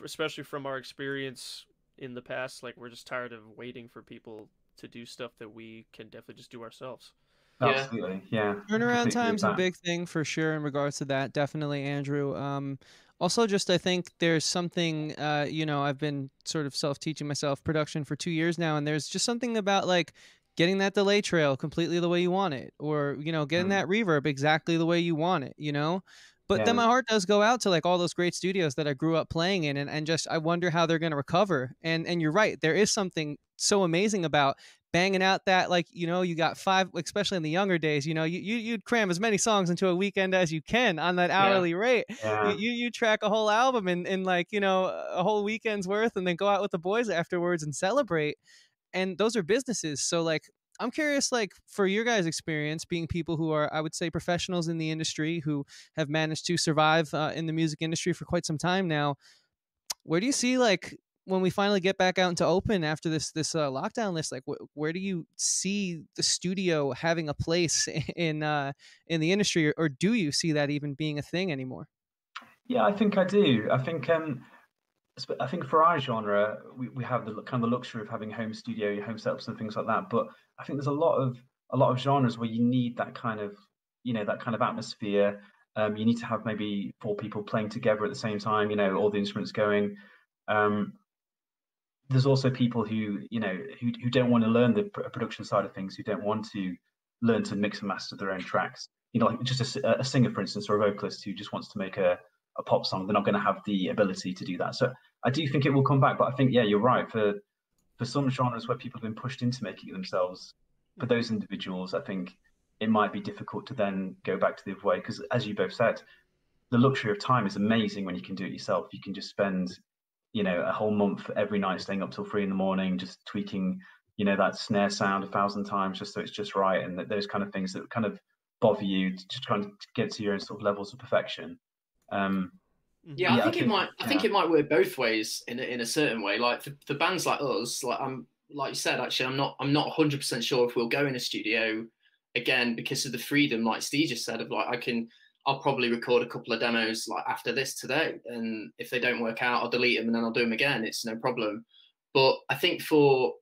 Speaker 1: especially from our experience in the past. Like we're just tired of waiting for people to do stuff that we can definitely just do ourselves.
Speaker 4: Yeah.
Speaker 3: Absolutely, yeah.
Speaker 2: Turnaround
Speaker 3: Completely with
Speaker 2: time's a big thing for sure in regards to that. Definitely, Andrew. Um, also, just I think there's something. Uh, you know, I've been sort of self-teaching myself production for two years now, and there's just something about like getting that delay trail completely the way you want it, or you know, getting
Speaker 3: Mm.
Speaker 2: that reverb exactly the way you want it. You know. But then my heart does go out to like all those great studios that I grew up playing in, and, and just I wonder how they're going to recover. And and you're right, there is something so amazing about banging out that like you know you got five especially in the younger days you know you, you you'd cram as many songs into a weekend as you can on that
Speaker 4: Yeah.
Speaker 2: hourly rate
Speaker 3: Yeah.
Speaker 2: you, you track a whole album in, in like you know a whole weekend's worth and then go out with the boys afterwards and celebrate and those are businesses so like i'm curious like for your guys experience being people who are i would say professionals in the industry who have managed to survive uh, in the music industry for quite some time now where do you see like when we finally get back out into open after this this uh, lockdown list like wh- where do you see the studio having a place in uh in the industry or, or do you see that even being a thing anymore
Speaker 3: Yeah, I think I do. I think um, I think for our genre, we, we have the kind of the luxury of having home studio, home setups, and things like that. But I think there's a lot of a lot of genres where you need that kind of you know that kind of atmosphere. Um, you need to have maybe four people playing together at the same time. You know, all the instruments going. Um, there's also people who you know who who don't want to learn the pr- production side of things, who don't want to learn to mix and master their own tracks. You know, like just a singer, for instance, or a vocalist who just wants to make a a pop song, they're not going to have the ability to do that. So I do think it will come back, but I think yeah, you're right. For for some genres where people have been pushed into making it themselves, for mm. those individuals, I think it might be difficult to then go back to the other way because, as you both said, the luxury of time is amazing when you can do it yourself. You can just spend, you know, a whole month every night staying up till three in the morning, just tweaking, you know, that snare sound a thousand times just so it's just right, and that, those kind of things that kind of bother you, to just trying to get to your own sort of levels of perfection. Um,
Speaker 1: Mhm.
Speaker 4: Yeah, I
Speaker 3: Yeah, I
Speaker 4: think it
Speaker 3: think-
Speaker 4: might. I think it might work both ways in a, in a certain way. Like for, for bands like us, like I'm like you said, actually, I'm not. I'm not 100 percent sure if we'll go in a studio again because of the freedom, like Steve just said, of like I can. I'll probably record a couple of demos like after this today, and if they don't work out, I'll delete them and then I'll do them again. It's no problem. But I think for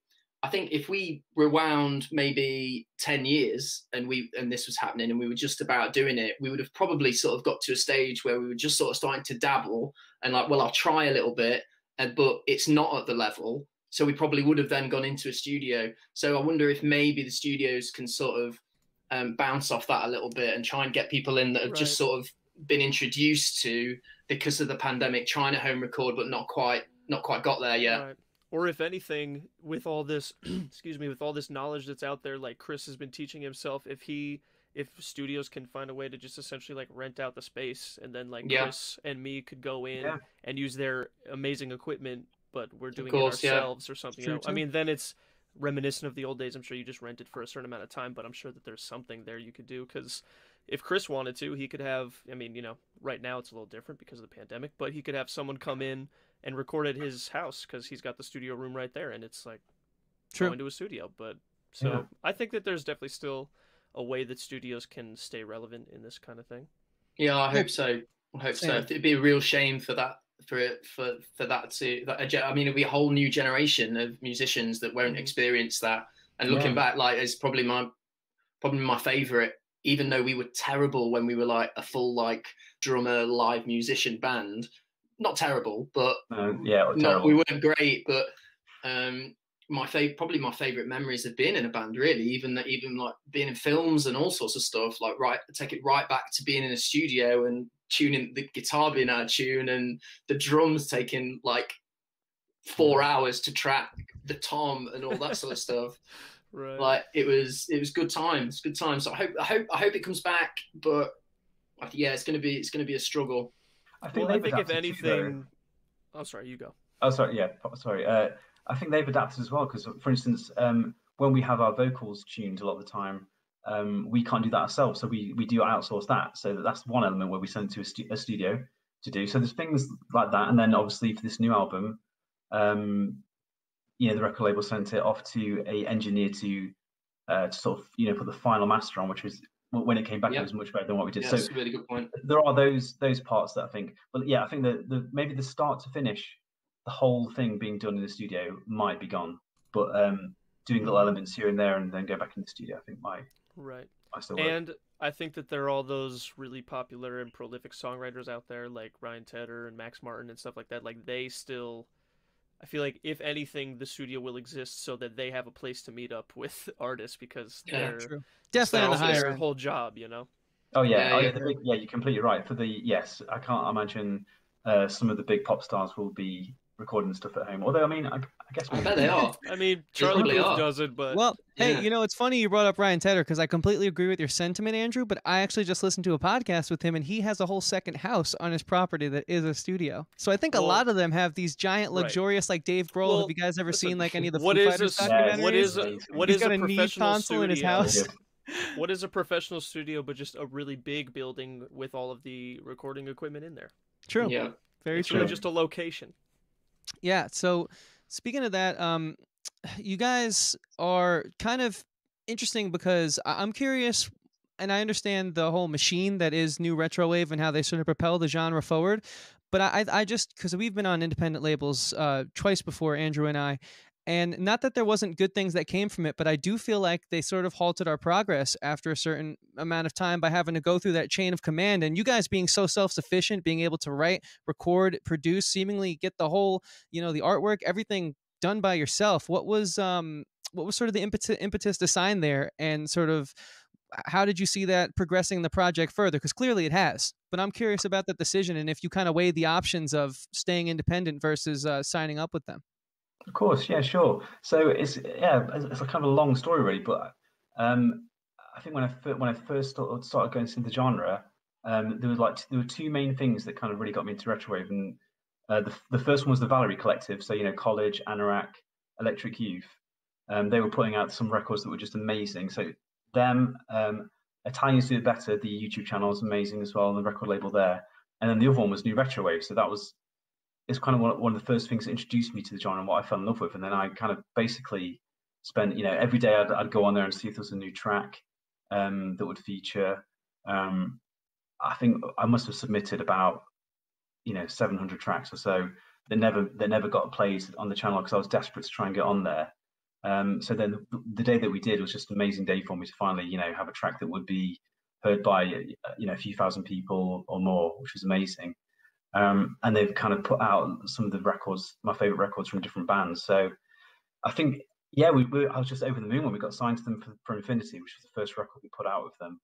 Speaker 4: I think if we rewound maybe 10 years and we and this was happening and we were just about doing it, we would have probably sort of got to a stage where we were just sort of starting to dabble and like, well, I'll try a little bit, and but it's not at the level. So we probably would have then gone into a studio. So I wonder if maybe the studios can sort of um, bounce off that a little bit and try and get people in that have just sort of been introduced to because of the pandemic, trying to home record but not quite not quite got there yet.
Speaker 1: Right. Or if anything, with all this, excuse me, with all this knowledge that's out there, like Chris has been teaching himself, if he, if studios can find a way to just essentially like rent out the space, and then like
Speaker 4: Yeah.
Speaker 1: Chris and me could go in
Speaker 3: Yeah.
Speaker 1: and use their amazing equipment, but we're doing
Speaker 4: course,
Speaker 1: it
Speaker 4: yeah.
Speaker 1: ourselves or something. you
Speaker 2: true,
Speaker 1: know? I mean, then it's reminiscent of the old days. I'm sure you just rented for a certain amount of time, but I'm sure that there's something there you could do because if Chris wanted to, he could have. I mean, you know, right now it's a little different because of the pandemic, but he could have someone come in and record at his house because he's got the studio room right there, and it's like
Speaker 2: True.
Speaker 1: going to a studio. But so
Speaker 3: Yeah.
Speaker 1: I think that there's definitely still a way that studios can stay relevant in this kind of thing.
Speaker 4: Yeah, I hope so. I hope so.
Speaker 2: Same.
Speaker 4: It'd be a real shame for that for for for that to that I mean it'll be a whole new generation of musicians that won't
Speaker 1: Mhm.
Speaker 4: experience that. And looking
Speaker 3: Yeah.
Speaker 4: back, like it's probably my probably my favorite. Even though we were terrible when we were like a full like drummer live musician band, not terrible, but
Speaker 3: uh, yeah,
Speaker 4: not, we weren't great. But um, my favorite, probably my favorite memories of being in a band. Really, even that, even like being in films and all sorts of stuff. Like right, take it right back to being in a studio and tuning the guitar being out of tune and the drums taking like four hours to track the tom and all that sort of stuff.
Speaker 1: Right.
Speaker 4: Like it was, it was good times, good times. So I hope, I hope, I hope it comes back. But yeah, it's gonna be, it's gonna be a struggle.
Speaker 3: I think
Speaker 1: well, I think if
Speaker 3: anything, too, though.
Speaker 1: anything, oh sorry, you go.
Speaker 3: Oh, sorry. Yeah, sorry. Uh, I think they've adapted as well because, for instance, um, when we have our vocals tuned a lot of the time, um, we can't do that ourselves. So we we do outsource that. So that's one element where we send it to a, stu- a studio to do. So there's things like that, and then obviously for this new album, um, you know, the record label sent it off to a engineer to uh, to sort of you know put the final master on, which was when it came back,
Speaker 4: Yeah.
Speaker 3: it was much better than what we did.
Speaker 4: Yeah,
Speaker 3: so
Speaker 4: that's a really good point.
Speaker 3: there are those those parts that I think, but yeah, I think the the maybe the start to finish, the whole thing being done in the studio might be gone. But um, doing little elements here and there, and then go back in the studio. I think my
Speaker 1: right.
Speaker 3: I still work.
Speaker 1: And I think that there are all those really popular and prolific songwriters out there, like Ryan Tedder and Max Martin and stuff like that. Like they still, I feel like if anything, the studio will exist so that they have a place to meet up with artists because
Speaker 4: Yeah,
Speaker 1: they're
Speaker 2: True. Definitely on the higher
Speaker 1: their whole job, you know.
Speaker 3: Oh yeah,
Speaker 4: Yeah,
Speaker 3: oh,
Speaker 4: yeah.
Speaker 3: yeah, the big, yeah. You're completely right. For the yes, I can't imagine uh, some of the big pop stars will be recording stuff at home. Although I mean, I, I guess
Speaker 4: I bet they are.
Speaker 1: I mean, Charlie
Speaker 4: probably
Speaker 1: Puth does it, but
Speaker 2: Well, hey,
Speaker 4: Yeah.
Speaker 2: you know, it's funny you brought up Ryan Tedder because I completely agree with your sentiment, Andrew. But I actually just listened to a podcast with him, and he has a whole second house on his property that is a studio. So I think a lot of them have these giant,
Speaker 1: Right.
Speaker 2: luxurious, like Dave Grohl.
Speaker 1: Well,
Speaker 2: have you guys ever
Speaker 1: listen,
Speaker 2: seen like any of the
Speaker 1: what
Speaker 2: Foo
Speaker 1: is
Speaker 2: Fighters
Speaker 1: a,
Speaker 2: documentaries?
Speaker 1: what is a,
Speaker 3: Amazing.
Speaker 1: what
Speaker 2: He's
Speaker 1: is
Speaker 2: got
Speaker 1: a
Speaker 2: a Neve
Speaker 1: professional
Speaker 2: console in his
Speaker 1: studio?
Speaker 2: house.
Speaker 1: What is a professional studio but just a really big building with all of the recording equipment in there?
Speaker 2: True,
Speaker 4: Yeah.
Speaker 2: very
Speaker 1: It's
Speaker 2: true.
Speaker 1: really just a location.
Speaker 2: Yeah. So speaking of that, um, you guys are kind of interesting because I'm curious, and I understand the whole machine that is new retro wave and how they sort of propel the genre forward. But I, I I just because we've been on independent labels uh, twice before, Andrew and I, and not that there wasn't good things that came from it, but I do feel like they sort of halted our progress after a certain amount of time by having to go through that chain of command. And you guys being so self sufficient, being able to write, record, produce, seemingly get the whole, you know, the artwork, everything done by yourself. What was um what was sort of the impetus impetus to sign there, and sort of how did you see that progressing the project further? Because clearly it has. But I'm curious about that decision and if you kind of weighed the options of staying independent versus uh, signing up with them.
Speaker 3: Of course, yeah, sure. So it's yeah, it's, a kind of a long story really, but um, I think when I when I first started, started going into the genre, um, there was like there were two main things that kind of really got me into retrowave, and uh, the the first one was the Valerie Collective. So you know, College, Anoraak, Electric Youth. Um, they were putting out some records that were just amazing. So them, um, Italians do it better. The YouTube channel is amazing as well, and the record label there. And then the other one was New Retrowave. So that was it's kind of one, one of the first things that introduced me to the genre and what I fell in love with. And then I kind of basically spent, you know, every day I'd, I'd go on there and see if there was a new track um, that would feature. Um, I think I must have submitted about, you know, 700 tracks or so that never that never got played on the channel because I was desperate to try and get on there. Um, so then the, the day that we did was just an amazing day for me to finally, you know, have a track that would be heard by, uh, you know, a few thousand people or more, which was amazing. Um, and they've kind of put out some of the records, my favorite records from different bands. So I think, yeah, we, we I was just over the moon when we got signed to them for, for Infinity, which was the first record we put out with them.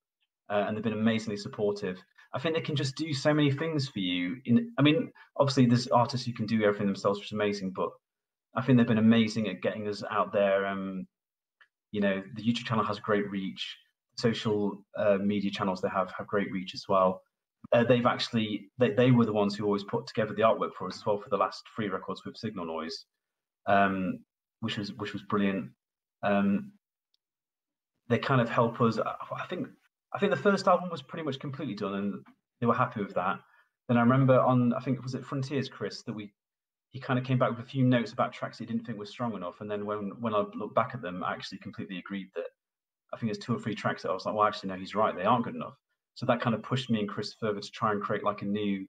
Speaker 3: Uh, and they've been amazingly supportive. I think they can just do so many things for you. In, I mean, obviously, there's artists who can do everything themselves, which is amazing. But I think they've been amazing at getting us out there. Um, you know, the YouTube channel has great reach. Social uh, media channels they have have great reach as well uh, they've actually they, they were the ones who always put together the artwork for us as well for the last three records with Signalnoise, um, which was which was brilliant. Um, they kind of help us. I think I think the first album was pretty much completely done, and they were happy with that. Then I remember on I think was it Frontiers, Chris, that we he kind of came back with a few notes about tracks he didn't think were strong enough, and then when when I looked back at them, I actually completely agreed that I think there's two or three tracks that I was like, well, actually no, he's right, they aren't good enough. So that kind of pushed me and Chris further to try and create like a new,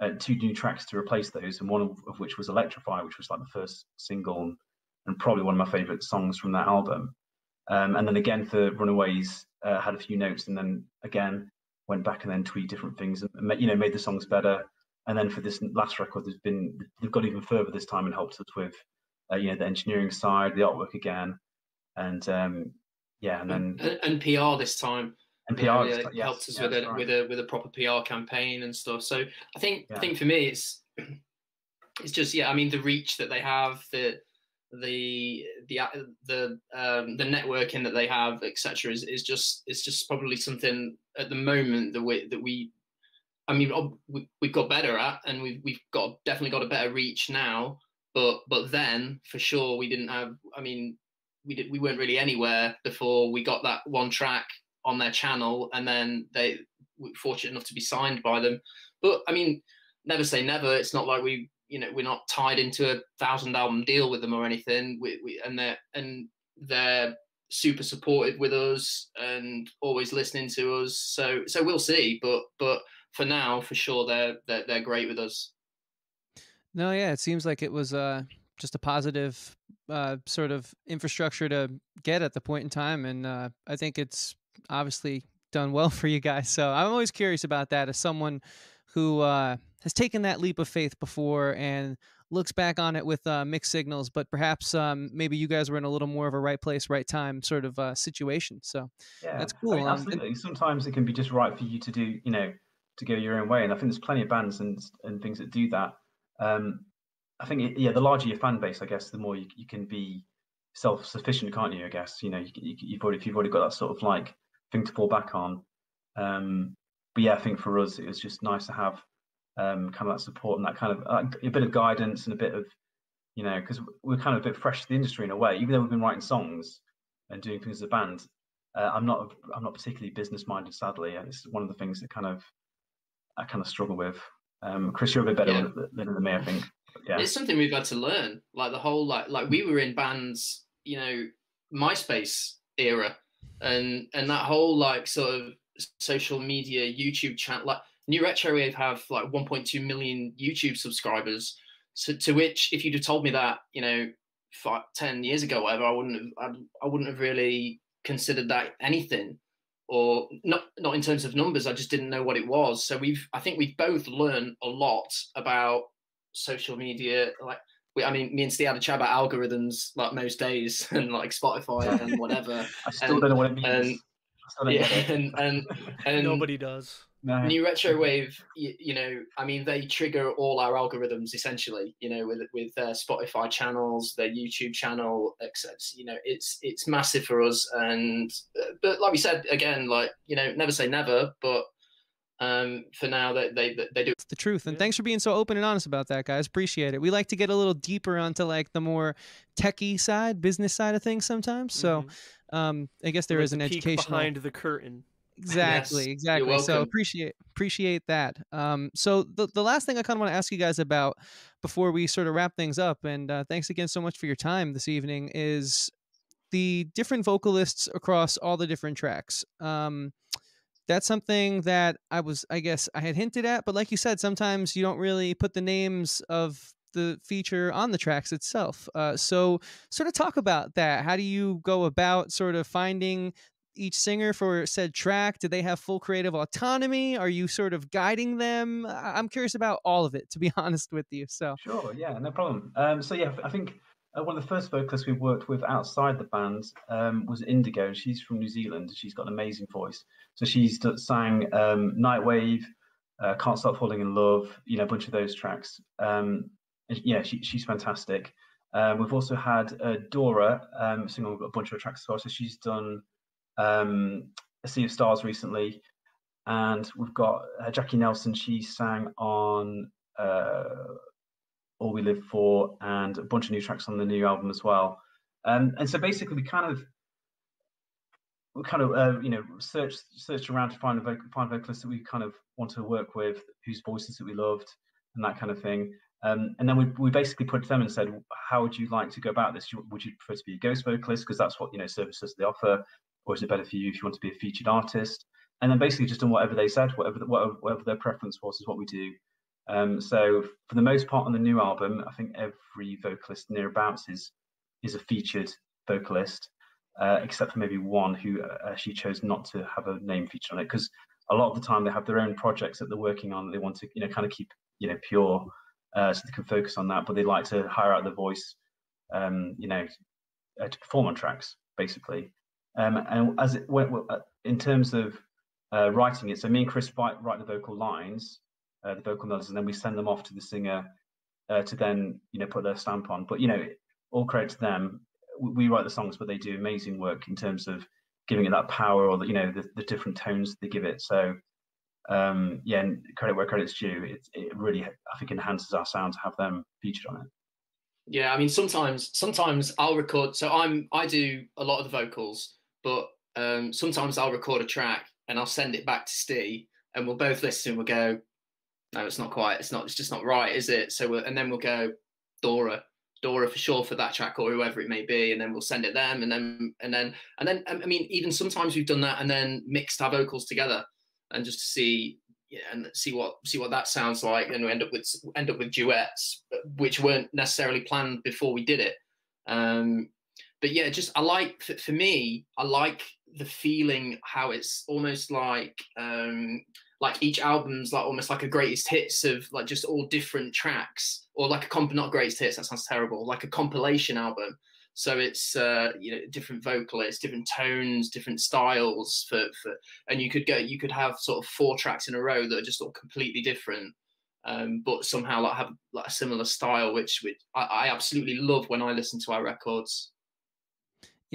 Speaker 3: uh, two new tracks to replace those, and one of, of, which was Electrify, which was like the first single and, and probably one of my favorite songs from that album. Um, and then again for Runaways, uh, had a few notes, and then again went back and then tweaked different things, and you know made the songs better. And then for this last record, there's been they've got even further this time and helped us with, uh, you know, the engineering side, the artwork again, and um, yeah, and then
Speaker 4: and, and PR this time.
Speaker 3: And PR
Speaker 4: Yeah,
Speaker 3: just-
Speaker 4: yeah,
Speaker 3: yes,
Speaker 4: helped us
Speaker 3: yeah,
Speaker 4: with a
Speaker 3: right.
Speaker 4: with a with a proper PR campaign and stuff. So I think
Speaker 3: Yeah.
Speaker 4: I think for me it's it's just yeah. I mean the reach that they have, the the the uh, the um, the networking that they have, etc. Is is just it's just probably something at the moment that we that we. I mean, we, we've got better at, and we've we've got definitely got a better reach now. But but then for sure we didn't have. I mean, we did we weren't really anywhere before we got that one track on their channel, and then they were fortunate enough to be signed by them. But I mean, never say never. It's not like we, you know, we're not tied into a thousand album deal with them or anything. We, we and they're and they're super supportive with us and always listening to us. So so we'll see. But but for now, for sure, they're they're, they're great with us.
Speaker 2: No, yeah, it seems like it was uh, just a positive uh, sort of infrastructure to get at the point in time, and uh, I think it's obviously done well for you guys. So I'm always curious about that as someone who uh, has taken that leap of faith before and looks back on it with uh, mixed signals, but perhaps um, maybe you guys were in a little more of a right place, right time sort of uh, situation. So yeah. that's cool. I
Speaker 3: mean, absolutely. Um, Sometimes it can be just right for you to do, you know, to go your own way. And I think there's plenty of bands and and things that do that. Um, I think it, yeah, the larger your fan base, I guess, the more you, you can be self-sufficient, can't you? I guess you know you, you, have already if you've already got that sort of like thing to fall back on. Um, but yeah, I think for us it was just nice to have um, kind of that support and that kind of uh, a bit of guidance and a bit of you know because we're kind of a bit fresh to the industry in a way. Even though we've been writing songs and doing things as a band, uh, I'm not I'm not particularly business minded, sadly, and it's one of the things that kind of I kind of struggle with. Um, Chris, you're a bit better yeah. than me, I think. Yeah.
Speaker 4: It's something we've had to learn. Like the whole like like we were in bands, you know, MySpace era, and and that whole like sort of social media YouTube channel. Like New Retrowave have like 1.2 million YouTube subscribers. So to which, if you'd have told me that, you know, five, 10 years ago, whatever, I wouldn't have, I'd, I wouldn't have really considered that anything or not not in terms of numbers i just didn't know what it was so we've i think we've both learned a lot about social media like we, I mean, me and Steve had a chat about algorithms like most days and like Spotify and whatever.
Speaker 3: I still and, don't know what it means.
Speaker 4: And, yeah, and, and, and
Speaker 1: nobody does.
Speaker 4: No. New Retrowave, you, you, know, I mean, they trigger all our algorithms essentially. You know, with with their Spotify channels, their YouTube channel, etc. You know, it's it's massive for us. And uh, but like we said again, like you know, never say never, but um, for now they, they they do.
Speaker 2: It's the truth, and yeah. thanks for being so open and honest about that, guys. Appreciate it. We like to get a little deeper onto like the more techie side, business side of things sometimes. So, mm-hmm. um, I guess there like is an education
Speaker 1: behind the curtain.
Speaker 2: Exactly, yes, exactly. So appreciate appreciate that. Um, so the the last thing I kind of want to ask you guys about before we sort of wrap things up, and uh, thanks again so much for your time this evening, is the different vocalists across all the different tracks. Um, that's something that I was, I guess, I had hinted at, but like you said, sometimes you don't really put the names of the feature on the tracks itself. Uh, so, sort of talk about that. How do you go about sort of finding each singer for said track? Do they have full creative autonomy? Are you sort of guiding them? I'm curious about all of it, to be honest with you. So,
Speaker 3: sure, yeah, no problem. Um, so, yeah, I think uh, one of the first vocalists we worked with outside the band um, was Indigo. She's from New Zealand. She's got an amazing voice. So she's sang um, Nightwave, uh, Can't Stop Falling in Love, you know, a bunch of those tracks. Um, yeah, she, she's fantastic. Um, we've also had uh, Dora um, sing a bunch of tracks as well. So she's done um, A Sea of Stars recently. And we've got uh, Jackie Nelson. She sang on uh, All We Live For and a bunch of new tracks on the new album as well. Um, and so basically, we kind of we kind of uh, you know search searched around to find a vocal, find vocalists that we kind of want to work with, whose voices that we loved, and that kind of thing. Um, and then we, we basically put to them and said, how would you like to go about this? Would you prefer to be a ghost vocalist because that's what you know services they offer, or is it better for you if you want to be a featured artist? And then basically just done whatever they said, whatever whatever, whatever their preference was, is what we do. Um, so for the most part on the new album, I think every vocalist nearabouts is is a featured vocalist, uh, except for maybe one who uh, she chose not to have a name featured on it because a lot of the time they have their own projects that they're working on. That they want to you know kind of keep you know pure, uh, so they can focus on that. But they like to hire out the voice, um, you know, uh, to perform on tracks basically. Um, and as it went uh, in terms of uh, writing it, so me and Chris write, write the vocal lines uh, the vocal melodies, and then we send them off to the singer uh, to then you know put their stamp on. But you know, all credit to them. We, write the songs, but they do amazing work in terms of giving it that power or the, you know the, the different tones they give it. So um, yeah, and credit where credit's due. It, it really I think enhances our sound to have them featured on it.
Speaker 4: Yeah, I mean sometimes sometimes I'll record. So I'm I do a lot of the vocals, but um, sometimes I'll record a track and I'll send it back to Steve, and we'll both listen. and We'll go, no, it's not quite. It's not. It's just not right, is it? So, we'll, and then we'll go Dora, Dora for sure for that track or whoever it may be, and then we'll send it them, and then and then and then. I mean, even sometimes we've done that and then mixed our vocals together, and just to see yeah, and see what see what that sounds like, and we end up with end up with duets, which weren't necessarily planned before we did it. Um, but yeah, just I like for, for me, I like the feeling how it's almost like um, like each album's like almost like a greatest hits of like just all different tracks or like a comp not greatest hits that sounds terrible like a compilation album. So it's uh, you know different vocalists different tones different styles for, for and you could go you could have sort of four tracks in a row that are just all completely different um, but somehow like have like a similar style which which I, I absolutely love when i listen to our records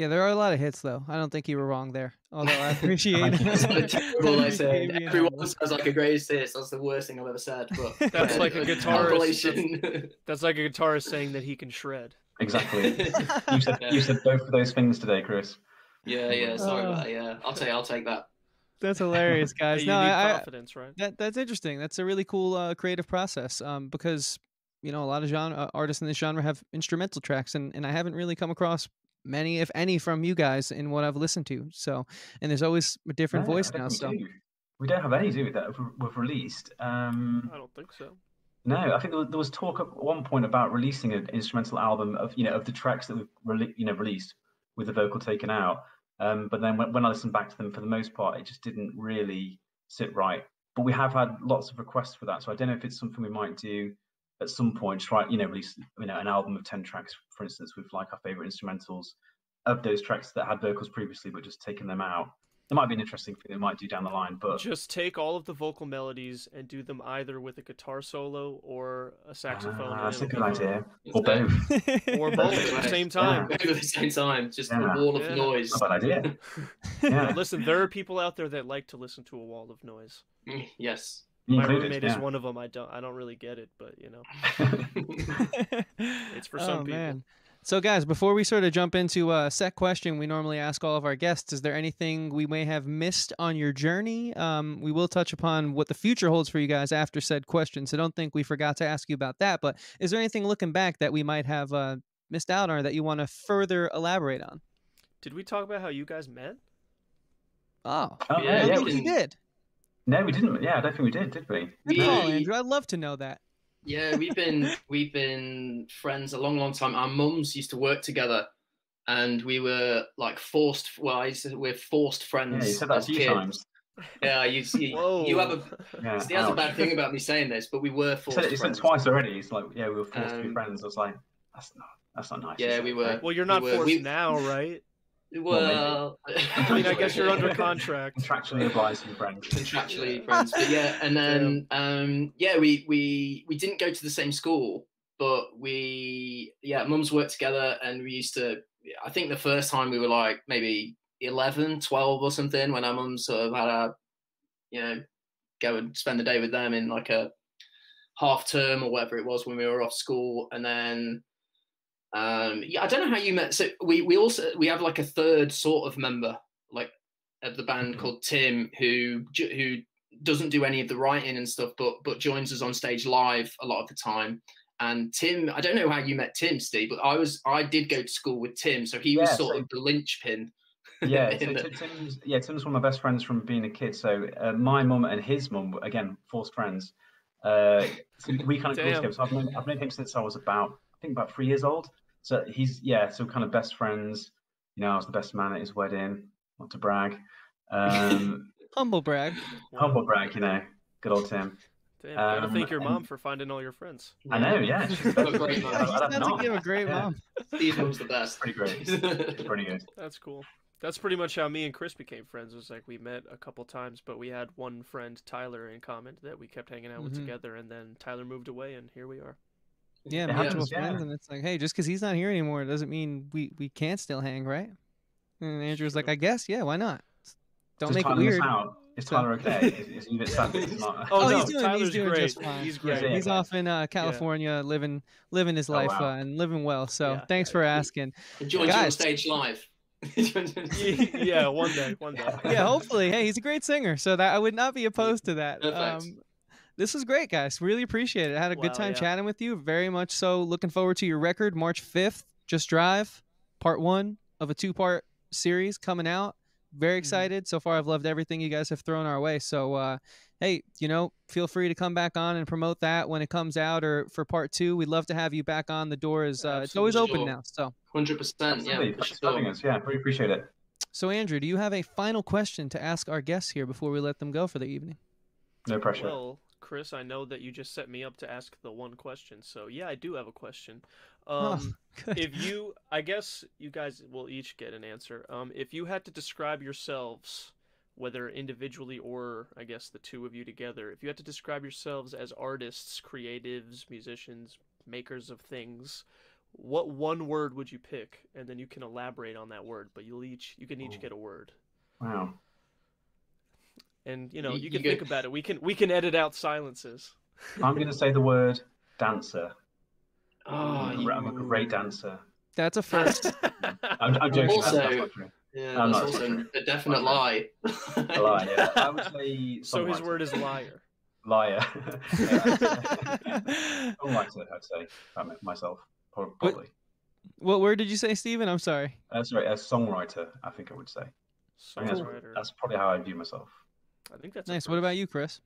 Speaker 2: Yeah, there are a lot of hits though. I don't think you were wrong there. Although I appreciate.
Speaker 4: That's what I
Speaker 2: appreciate
Speaker 4: said. Everyone
Speaker 2: humble.
Speaker 4: sounds like a greatest hits. That's the worst thing I've ever said. But
Speaker 1: That's like a
Speaker 4: the
Speaker 1: guitarist.
Speaker 4: compilation.
Speaker 1: That's like a guitarist saying that he can shred.
Speaker 3: Exactly. You said you said both of those things today, Chris.
Speaker 4: yeah, yeah. Sorry
Speaker 2: Oh.
Speaker 4: about that. Yeah, I'll take. I'll take that.
Speaker 2: That's hilarious, guys.
Speaker 1: you
Speaker 2: no,
Speaker 1: need
Speaker 2: I, I,
Speaker 1: confidence, right?
Speaker 2: that that's interesting. That's a really cool uh, creative process. Um, because you know a lot of genre uh, artists in this genre have instrumental tracks, and and I haven't really come across many, if any, from you guys in what I've listened to. So, and there's always a different
Speaker 3: No,
Speaker 2: voice now.
Speaker 3: think
Speaker 2: So,
Speaker 3: we, do. we don't have any, do we, that we've released. Um,
Speaker 1: I don't think so.
Speaker 3: No, I think there was, there was talk at one point about releasing an instrumental album of you know of the tracks that we've rele- you know released with the vocal taken out. Um, but then when, when I listened back to them, for the most part, it just didn't really sit right. But we have had lots of requests for that, so I don't know if it's something we might do at some point. Try you know release you know an album of ten tracks, for instance, with like our favorite instrumentals of those tracks that had vocals previously, but just taking them out. It might be an interesting thing they might do down the line, but
Speaker 1: Just take all of the vocal melodies and do them either with a guitar solo or a saxophone.
Speaker 3: Ah,
Speaker 1: and
Speaker 3: that's a
Speaker 1: it'll
Speaker 3: good idea. Or both.
Speaker 1: Or
Speaker 4: Both
Speaker 1: both at the same time.
Speaker 4: Both at the same time, just
Speaker 3: Yeah.
Speaker 4: a wall of
Speaker 1: Yeah.
Speaker 4: noise.
Speaker 3: Not a bad idea. Yeah.
Speaker 1: Listen, there are people out there that like to listen to a wall of noise.
Speaker 4: yes.
Speaker 3: Me
Speaker 1: My
Speaker 3: included,
Speaker 1: roommate
Speaker 3: yeah.
Speaker 1: is one of them. I don't. I don't really get it, but you know, it's for
Speaker 2: oh,
Speaker 1: some people.
Speaker 2: Man. So, guys, before we sort of jump into a set question, we normally ask all of our guests: Is there anything we may have missed on your journey? Um, we will touch upon what the future holds for you guys after said question. So, don't think we forgot to ask you about that. But is there anything looking back that we might have uh, missed out on, or that you want to further elaborate on?
Speaker 1: Did we talk about how you guys met?
Speaker 2: Oh,
Speaker 3: Oh,
Speaker 2: I
Speaker 4: Yeah,
Speaker 3: yeah,
Speaker 2: think
Speaker 3: we-
Speaker 2: we did.
Speaker 3: No, we didn't. Yeah, I don't think we did, did we?
Speaker 2: Good
Speaker 4: We-
Speaker 2: call, Andrew. I'd love to know that.
Speaker 4: Yeah, we've been we've been friends a long, long time. Our mums used to work together, and we were like forced. Well, I used to, we're forced friends.
Speaker 3: Yeah, you said that a few
Speaker 4: kids.
Speaker 3: times.
Speaker 4: Yeah, you see,
Speaker 1: Whoa.
Speaker 4: you have a.
Speaker 3: Yeah,
Speaker 4: See, that's a bad thing about me saying this, but we were
Speaker 3: You
Speaker 4: forced
Speaker 3: said you said it
Speaker 4: friends.
Speaker 3: twice already. It's like, yeah, we were forced to be
Speaker 4: Um,
Speaker 3: friends. I was like, that's not, that's not nice.
Speaker 4: Yeah, we were.
Speaker 1: Well, you're not
Speaker 4: were-
Speaker 1: forced
Speaker 4: we-
Speaker 1: now, right?
Speaker 4: Well,
Speaker 1: I mean, I guess you're under contract.
Speaker 3: contractually obliged to be friends.
Speaker 4: contractually
Speaker 1: Yeah.
Speaker 4: friends. But yeah, and then um, yeah, we we we didn't go to the same school, but we yeah, mums worked together, and we used to. I think the first time we were like maybe 11, 12 or something when our mums sort of had a, you know, go and spend the day with them in like a half term or whatever it was when we were off school, and then. Um, yeah, I don't know how you met. So we we also we have like a third sort of member, like of the band
Speaker 3: Mhm.
Speaker 4: called Tim, who who doesn't do any of the writing and stuff, but but joins us on stage live a lot of the time. And Tim, I don't know how you met Tim, Steve, but I was I did go to school with Tim, so he was sort
Speaker 3: so-
Speaker 4: of the linchpin.
Speaker 3: Yeah, so
Speaker 4: the-
Speaker 3: Tim- Tim's, yeah, Tim's one of my best friends from being a kid. So uh, my mum and his mum, were, again, forced friends. Uh, so we kind of grew together. So I've known, I've known him since I was about, I think, about three years old. So he's, yeah, so kind of best friends. You know, I was the best man at his wedding. Not to brag. Um,
Speaker 2: Humble brag.
Speaker 3: humble brag, you know. Good old Tim.
Speaker 1: Damn, gotta
Speaker 3: Um,
Speaker 1: thank your mom
Speaker 3: and-
Speaker 1: for finding all your friends.
Speaker 3: I know, yeah. she's the
Speaker 4: a great mum.
Speaker 3: I'd have
Speaker 2: Sounds like
Speaker 3: not.
Speaker 2: you have a great
Speaker 3: Yeah,
Speaker 2: mom.
Speaker 4: Steve's mum's the best.
Speaker 3: Pretty great. Pretty good.
Speaker 1: That's cool. That's pretty much how me and Chris became friends. It was like we met a couple times, but we had one friend, Tyler, in common that we kept hanging out with
Speaker 2: Mhm.
Speaker 1: together, and then Tyler moved away, and here we are.
Speaker 2: Yeah,
Speaker 3: It
Speaker 2: mutual
Speaker 3: yeah.
Speaker 2: friends, and it's like, hey, just because he's not here anymore doesn't mean we we can't still hang, right? And Andrew's like, I guess, yeah, why not? Don't
Speaker 3: Does
Speaker 2: make it
Speaker 3: miss
Speaker 2: weird.
Speaker 3: out? Is Tyler okay? Is, is he a bit sad he's?
Speaker 1: Oh,
Speaker 2: Oh,
Speaker 1: no,
Speaker 2: he's doing
Speaker 1: Tyler's
Speaker 2: he's doing
Speaker 1: great.
Speaker 2: just fine.
Speaker 1: He's great.
Speaker 2: he's
Speaker 3: Yeah.
Speaker 2: off in uh, California living living his
Speaker 3: Oh,
Speaker 2: life
Speaker 3: wow.
Speaker 2: uh, and living well. So
Speaker 1: Yeah,
Speaker 2: thanks
Speaker 1: yeah.
Speaker 2: for asking.
Speaker 4: And joins you on
Speaker 2: Guys.
Speaker 4: stage live.
Speaker 1: yeah, one day, one day.
Speaker 2: yeah, hopefully. Hey, he's a great singer, so that I would not be opposed to that.
Speaker 4: Perfect.
Speaker 2: Um, this was great, guys. Really appreciate it. I had a good time
Speaker 1: yeah.
Speaker 2: chatting with you. Very much so. Looking forward to your record, March fifth. Just Drive, part one of a two-part series coming out. very excited so far. I've loved everything you guys have thrown our way. So, uh, hey, you know, feel free to come back on and promote that when it comes out or for part two. We'd love to have you back on. The door is uh, it's always open
Speaker 4: Sure.
Speaker 2: now. So,
Speaker 4: Hundred percent. Yeah.
Speaker 3: Absolutely.
Speaker 4: for
Speaker 3: Thanks having
Speaker 4: sure.
Speaker 3: us. Yeah, really appreciate it.
Speaker 2: so Andrew, do you have a final question to ask our guests here before we let them go for the evening?
Speaker 3: No pressure.
Speaker 1: Well, Chris, I know that you just set me up to ask the one question, so yeah, I do have a question. Um,
Speaker 2: Good.
Speaker 1: if you, I guess you guys will each get an answer. Um, if you had to describe yourselves, whether individually or I guess the two of you together, if you had to describe yourselves as artists, creatives, musicians, makers of things, what one word would you pick? And then you can elaborate on that word, but you'll each you can each
Speaker 3: Ooh.
Speaker 1: get a word.
Speaker 3: Wow.
Speaker 1: And you know,
Speaker 4: You-
Speaker 1: you
Speaker 4: you
Speaker 1: can
Speaker 4: go-
Speaker 1: think about it. We can we can edit out silences.
Speaker 3: I'm going to say the word dancer.
Speaker 4: Oh,
Speaker 3: I'm, a,
Speaker 4: you-
Speaker 3: I'm a great dancer.
Speaker 2: That's a first.
Speaker 3: I'm, I'm joking.
Speaker 4: Also-
Speaker 3: that's, that's
Speaker 4: yeah,
Speaker 3: I'm
Speaker 4: that's also a definite lie.
Speaker 3: A lie, yeah. I would say
Speaker 1: so his word is liar.
Speaker 3: liar. songwriter, I'd say. I meant myself, probably.
Speaker 2: what word did you say, Steven? I'm sorry.
Speaker 3: Uh, sorry, a songwriter, I think I would say. I that's,
Speaker 1: Songwriter.
Speaker 3: that's probably how I view myself.
Speaker 1: I think that's
Speaker 2: Nice. What about you, Chris?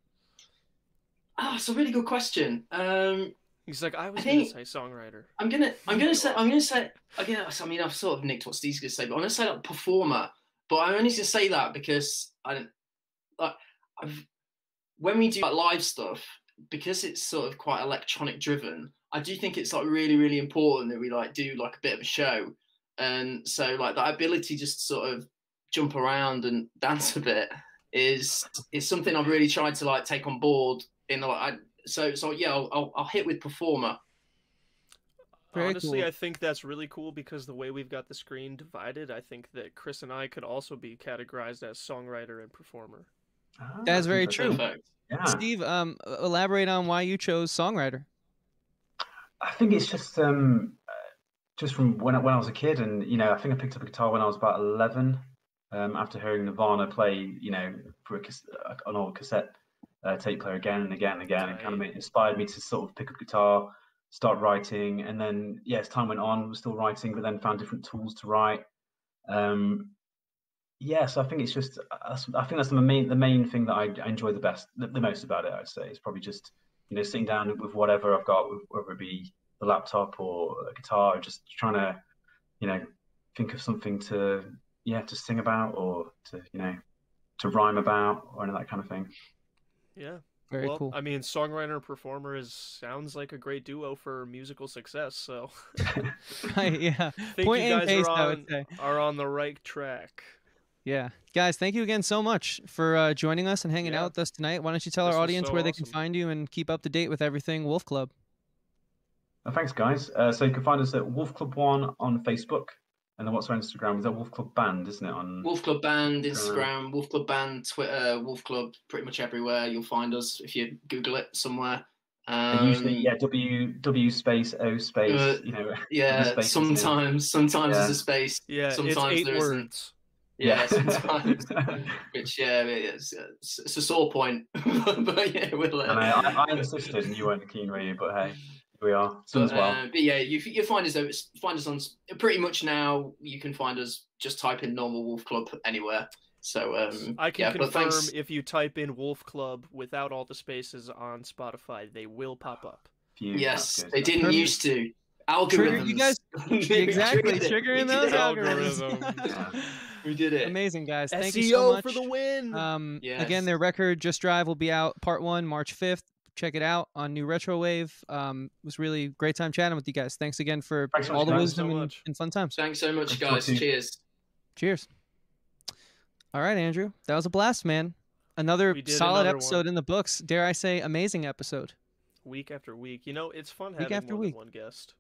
Speaker 4: Ah, it's a really good question. Um,
Speaker 1: He's like, I was
Speaker 4: think-
Speaker 1: gonna say songwriter.
Speaker 4: I'm gonna, I'm gonna say, I'm gonna say, I guess, I mean, I've sort of nicked what Steve's gonna say, but I'm gonna say like performer. But I'm only gonna say that because I don't, like, I've, when we do like live stuff, because it's sort of quite electronic driven, I do think it's like really, really important that we like do like a bit of a show, and so like that ability just sort of jump around and dance a bit is is something I've really tried to like take on board in the like. I, so so yeah, I'll, I'll, I'll hit with performer.
Speaker 2: Very
Speaker 1: Honestly,
Speaker 2: cool.
Speaker 1: I think that's really cool because the way we've got the screen divided, I think that Chris and I could also be categorized as songwriter and performer.
Speaker 3: Ah,
Speaker 2: That's very true.
Speaker 4: Perfect.
Speaker 3: Yeah.
Speaker 2: Steve, um, elaborate on why you chose songwriter.
Speaker 3: I think it's just um, uh, just from when I, when I was a kid, and you know, I think I picked up a guitar when I was about eleven. Um, after hearing Nirvana play, you know, for a, uh, an old cassette uh, tape player again and again and again, it kind of inspired me to sort of pick up guitar, start writing, and then yeah, as time went on, was still writing, but then found different tools to write. Um, yeah, so I think it's just uh, I think that's the main the main thing that I, I enjoy the best the, the most about it. I'd say is probably just you know sitting down with whatever I've got, whether it be the laptop or a guitar, just trying to you know think of something to yeah to sing about or to you know to rhyme about or any of that kind of thing.
Speaker 1: Yeah.
Speaker 2: Very
Speaker 1: well,
Speaker 2: cool.
Speaker 1: I mean, songwriter and performer is sounds like a great duo for musical success. So,
Speaker 2: Right, yeah.
Speaker 1: Think
Speaker 2: Point
Speaker 1: you
Speaker 2: and
Speaker 1: guys
Speaker 2: paste,
Speaker 1: are
Speaker 2: I would
Speaker 1: on
Speaker 2: say.
Speaker 1: are on the right track.
Speaker 2: Yeah. Guys, thank you again so much for uh, joining us and hanging
Speaker 1: Yeah.
Speaker 2: out with us tonight. Why don't you tell
Speaker 1: This
Speaker 2: our audience
Speaker 1: so
Speaker 2: where they can find you and keep up to date with everything Wolf Club?
Speaker 3: Uh, thanks, guys. Uh, so you can find us at Wolf Club One on Facebook, and then what's our Instagram? Is that Wolf Club Band, isn't it? On
Speaker 4: Wolf Club Band,
Speaker 3: Instagram.
Speaker 4: Instagram, Wolf Club Band, Twitter, Wolf Club, pretty much everywhere. You'll find us if you Google it somewhere. Um,
Speaker 3: usually, yeah, W W space O space.
Speaker 4: uh,
Speaker 3: you know,
Speaker 4: yeah,
Speaker 3: spaces
Speaker 4: sometimes, sometimes
Speaker 3: Yeah.
Speaker 4: there's a space.
Speaker 1: Yeah,
Speaker 4: Sometimes
Speaker 1: it's eight
Speaker 4: there isn't.
Speaker 1: words.
Speaker 4: Yeah, sometimes. Which yeah, it's, it's, it's a sore point, but yeah, we'll. Uh,
Speaker 3: and I, I, I insisted, and you weren't keen, were you? But hey, here we are. Some
Speaker 4: But,
Speaker 3: as well.
Speaker 4: uh, but yeah, you you find us. Find us on pretty much now. You can find us. Just type in normal Wolf Club anywhere. So um,
Speaker 1: I can
Speaker 4: yeah,
Speaker 1: confirm
Speaker 4: thanks.
Speaker 1: if you type in Wolf Club without all the spaces on Spotify, they will pop up.
Speaker 3: Phew,
Speaker 4: Yes,
Speaker 3: that's good.
Speaker 4: they didn't
Speaker 2: Perfect.
Speaker 4: used to. Algorithms.
Speaker 2: Trigger- you guys- exactly. Triggering those algorithms.
Speaker 1: algorithms.
Speaker 4: We did it.
Speaker 2: Amazing, guys. Thank
Speaker 1: SEO
Speaker 2: you so much.
Speaker 1: for the win.
Speaker 2: Um,
Speaker 4: Yes.
Speaker 2: Again, their record Just Drive will be out part one, March 5th. Check it out on New Retro Wave. Um, it was really great time chatting with you guys. Thanks again for
Speaker 3: Thanks
Speaker 2: all
Speaker 3: much,
Speaker 2: the
Speaker 3: guys.
Speaker 2: wisdom
Speaker 1: So
Speaker 2: and, and fun times.
Speaker 4: Thanks so much,
Speaker 3: Thanks
Speaker 4: guys. Cheers.
Speaker 2: Cheers. All right, Andrew. That was a blast, man. Another solid
Speaker 1: another
Speaker 2: episode
Speaker 1: one.
Speaker 2: in the books. Dare I say, amazing episode.
Speaker 1: week after week. You know, it's fun
Speaker 2: Week
Speaker 1: having
Speaker 2: after
Speaker 1: more
Speaker 2: week.
Speaker 1: than one guest.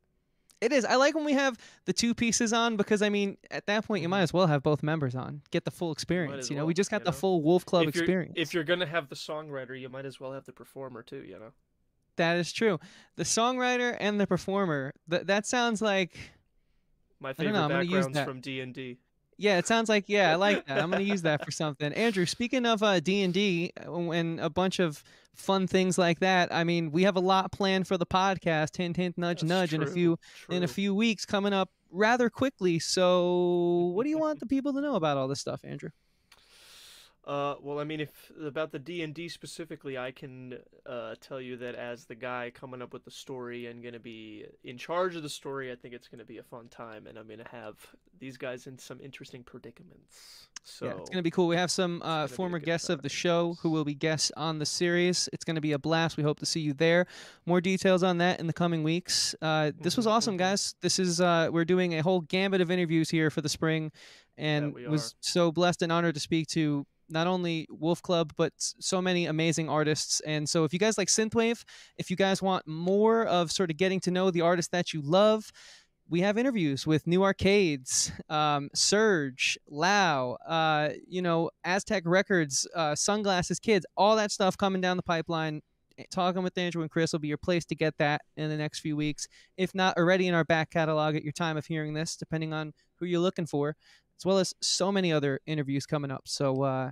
Speaker 2: It is. I like when we have the two pieces on because I mean, at that point, you might mm-hmm. as well have both members on, get the full experience. You know, we just got the
Speaker 1: know.
Speaker 2: full Wolf Club
Speaker 1: if
Speaker 2: experience.
Speaker 1: If you're gonna have the songwriter, you might as well have the performer too. You know.
Speaker 2: That is true. The songwriter and the performer. That that sounds like
Speaker 1: My favorite
Speaker 2: know, I'm gonna use
Speaker 1: backgrounds from D and D.
Speaker 2: yeah. It sounds like yeah. I like that. I'm gonna use that for something. Andrew, speaking of uh, D and D and a bunch of fun things like that. I mean, we have a lot planned for the podcast. Hint, hint, nudge, nudge. In a few in a few weeks coming up rather quickly. So, what do you want the people to know about all this stuff, Andrew?
Speaker 1: Uh, well, I mean, if about the D and D specifically, I can uh, tell you that as the guy coming up with the story and gonna be in charge of the story, I think it's gonna be a fun time, and I'm gonna have these guys in some interesting predicaments. So
Speaker 2: yeah, it's gonna be cool. We have some uh,
Speaker 1: gonna be a
Speaker 2: former guests of the show who will be guests on the series. It's gonna be a blast. We hope to see you there. More details on that in the coming weeks. Uh, this was
Speaker 1: Mhm,
Speaker 2: awesome,
Speaker 1: mhm.
Speaker 2: guys. This is uh, we're doing a whole gambit of interviews here for the spring, and
Speaker 1: we
Speaker 2: was so blessed and honored to speak to not only Wolf Club but so many amazing artists. And so, if you guys like synthwave, if you guys want more of sort of getting to know the artists that you love, we have interviews with New Arcades, um, Surge, Lao, uh, you know, Aztec Records, uh, Sunglasses Kids, all that stuff coming down the pipeline. Eh, Talking with Andrew and Chris will be your place to get that in the next few weeks. If not already in our back catalog at your time of hearing this, depending on who you're looking for, as well as so many other interviews coming up. So uh,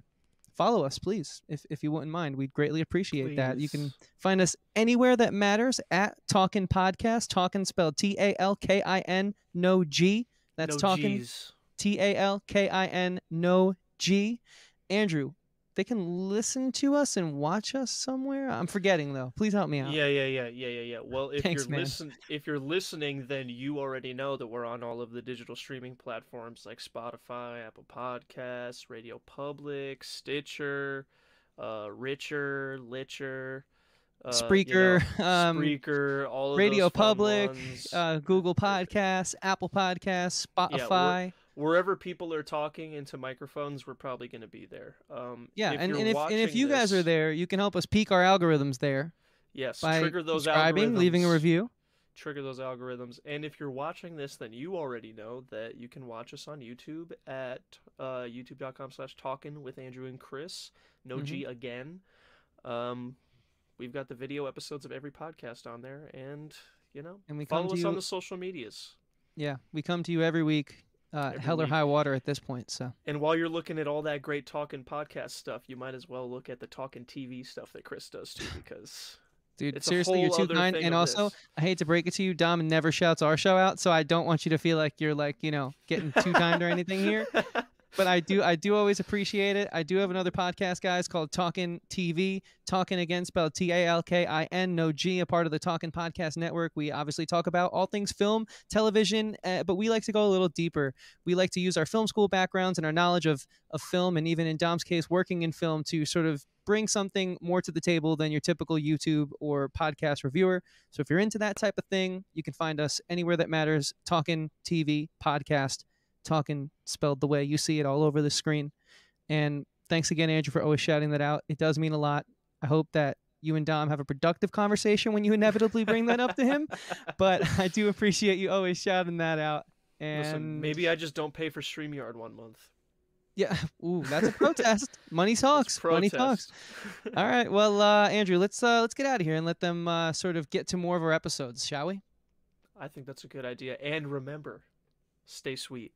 Speaker 2: follow us, please, if, if you wouldn't mind. We'd greatly appreciate that. You can Find us anywhere that matters at Talkin' Podcast. Talkin' spelled T A L K I N, no G. That's
Speaker 1: no
Speaker 2: Talkin' T A L K I N, no G. Andrew, they can listen to us and watch us somewhere. I'm forgetting though. Please help me out.
Speaker 1: Yeah, yeah, yeah, yeah, yeah, yeah. Well, if
Speaker 2: Thanks,
Speaker 1: you're
Speaker 2: man.
Speaker 1: listen, if you're listening, then you already know that we're on all of the digital streaming platforms like Spotify, Apple Podcasts, Radio Public, Stitcher, uh, Richer, Litcher, uh, you know,
Speaker 2: Spreaker, um,
Speaker 1: Spreaker, all of
Speaker 2: Radio Public, uh, Google Podcasts, Apple Podcasts, Spotify.
Speaker 1: Wherever people are talking into microphones, we're probably going to be there. Um,
Speaker 2: Yeah,
Speaker 1: if
Speaker 2: and, and if and if you guys are there, you can help us peak our algorithms there
Speaker 1: yes,
Speaker 2: by
Speaker 1: trigger those
Speaker 2: subscribing, leaving a
Speaker 1: algorithms.
Speaker 2: review.
Speaker 1: trigger those algorithms. And if you're watching this, then you already know that you can watch us on YouTube at uh, youtube.com slash talking with Andrew and Chris. No
Speaker 2: Mm-hmm.
Speaker 1: G again. Um, we've got the video episodes of every podcast on there. And, you know,
Speaker 2: And we come
Speaker 1: follow
Speaker 2: to
Speaker 1: us on the social medias.
Speaker 2: Yeah, we come to you every week, uh, hell or
Speaker 1: week.
Speaker 2: high water at this point. So
Speaker 1: And while you're looking at all that great talking podcast stuff, you might as well look at the talking TV stuff that Chris does too, because
Speaker 2: Dude,
Speaker 1: It's
Speaker 2: seriously, you're too kind. And also,
Speaker 1: this.
Speaker 2: I hate to break it to you, Dom never shouts our show out, so I don't want you to feel like you're like, you know, getting too kind or anything here. But I do, I do always appreciate it. I do have another podcast, guys, called Talking TV. Talking again, spelled T A L K I N, no G, a part of the Talking Podcast Network. We obviously talk about all things film, television, uh, but we like to go a little deeper. We like to use our film school backgrounds and our knowledge of of film, and even in Dom's case, working in film to sort of bring something more to the table than your typical YouTube or podcast reviewer. So if you're into that type of thing, you can find us anywhere that matters. Talking TV podcast, talking spelled the way you see it all over the screen. And thanks again, Andrew, for always shouting that out. It does mean a lot. I hope that you and Dom have a productive conversation when you inevitably bring that up to him. But I do appreciate you always shouting that out. And
Speaker 1: Listen, maybe I just don't pay for StreamYard one month.
Speaker 2: yeah, ooh, that's a protest. Money talks. Money talks. All right. Well, uh, Andrew, let's uh, let's get out of here and let them uh, sort of get to more of our episodes, shall we?
Speaker 1: I think that's a good idea. And remember, stay sweet.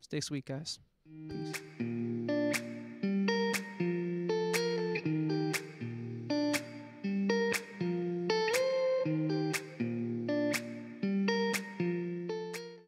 Speaker 2: Stay sweet, guys. Peace.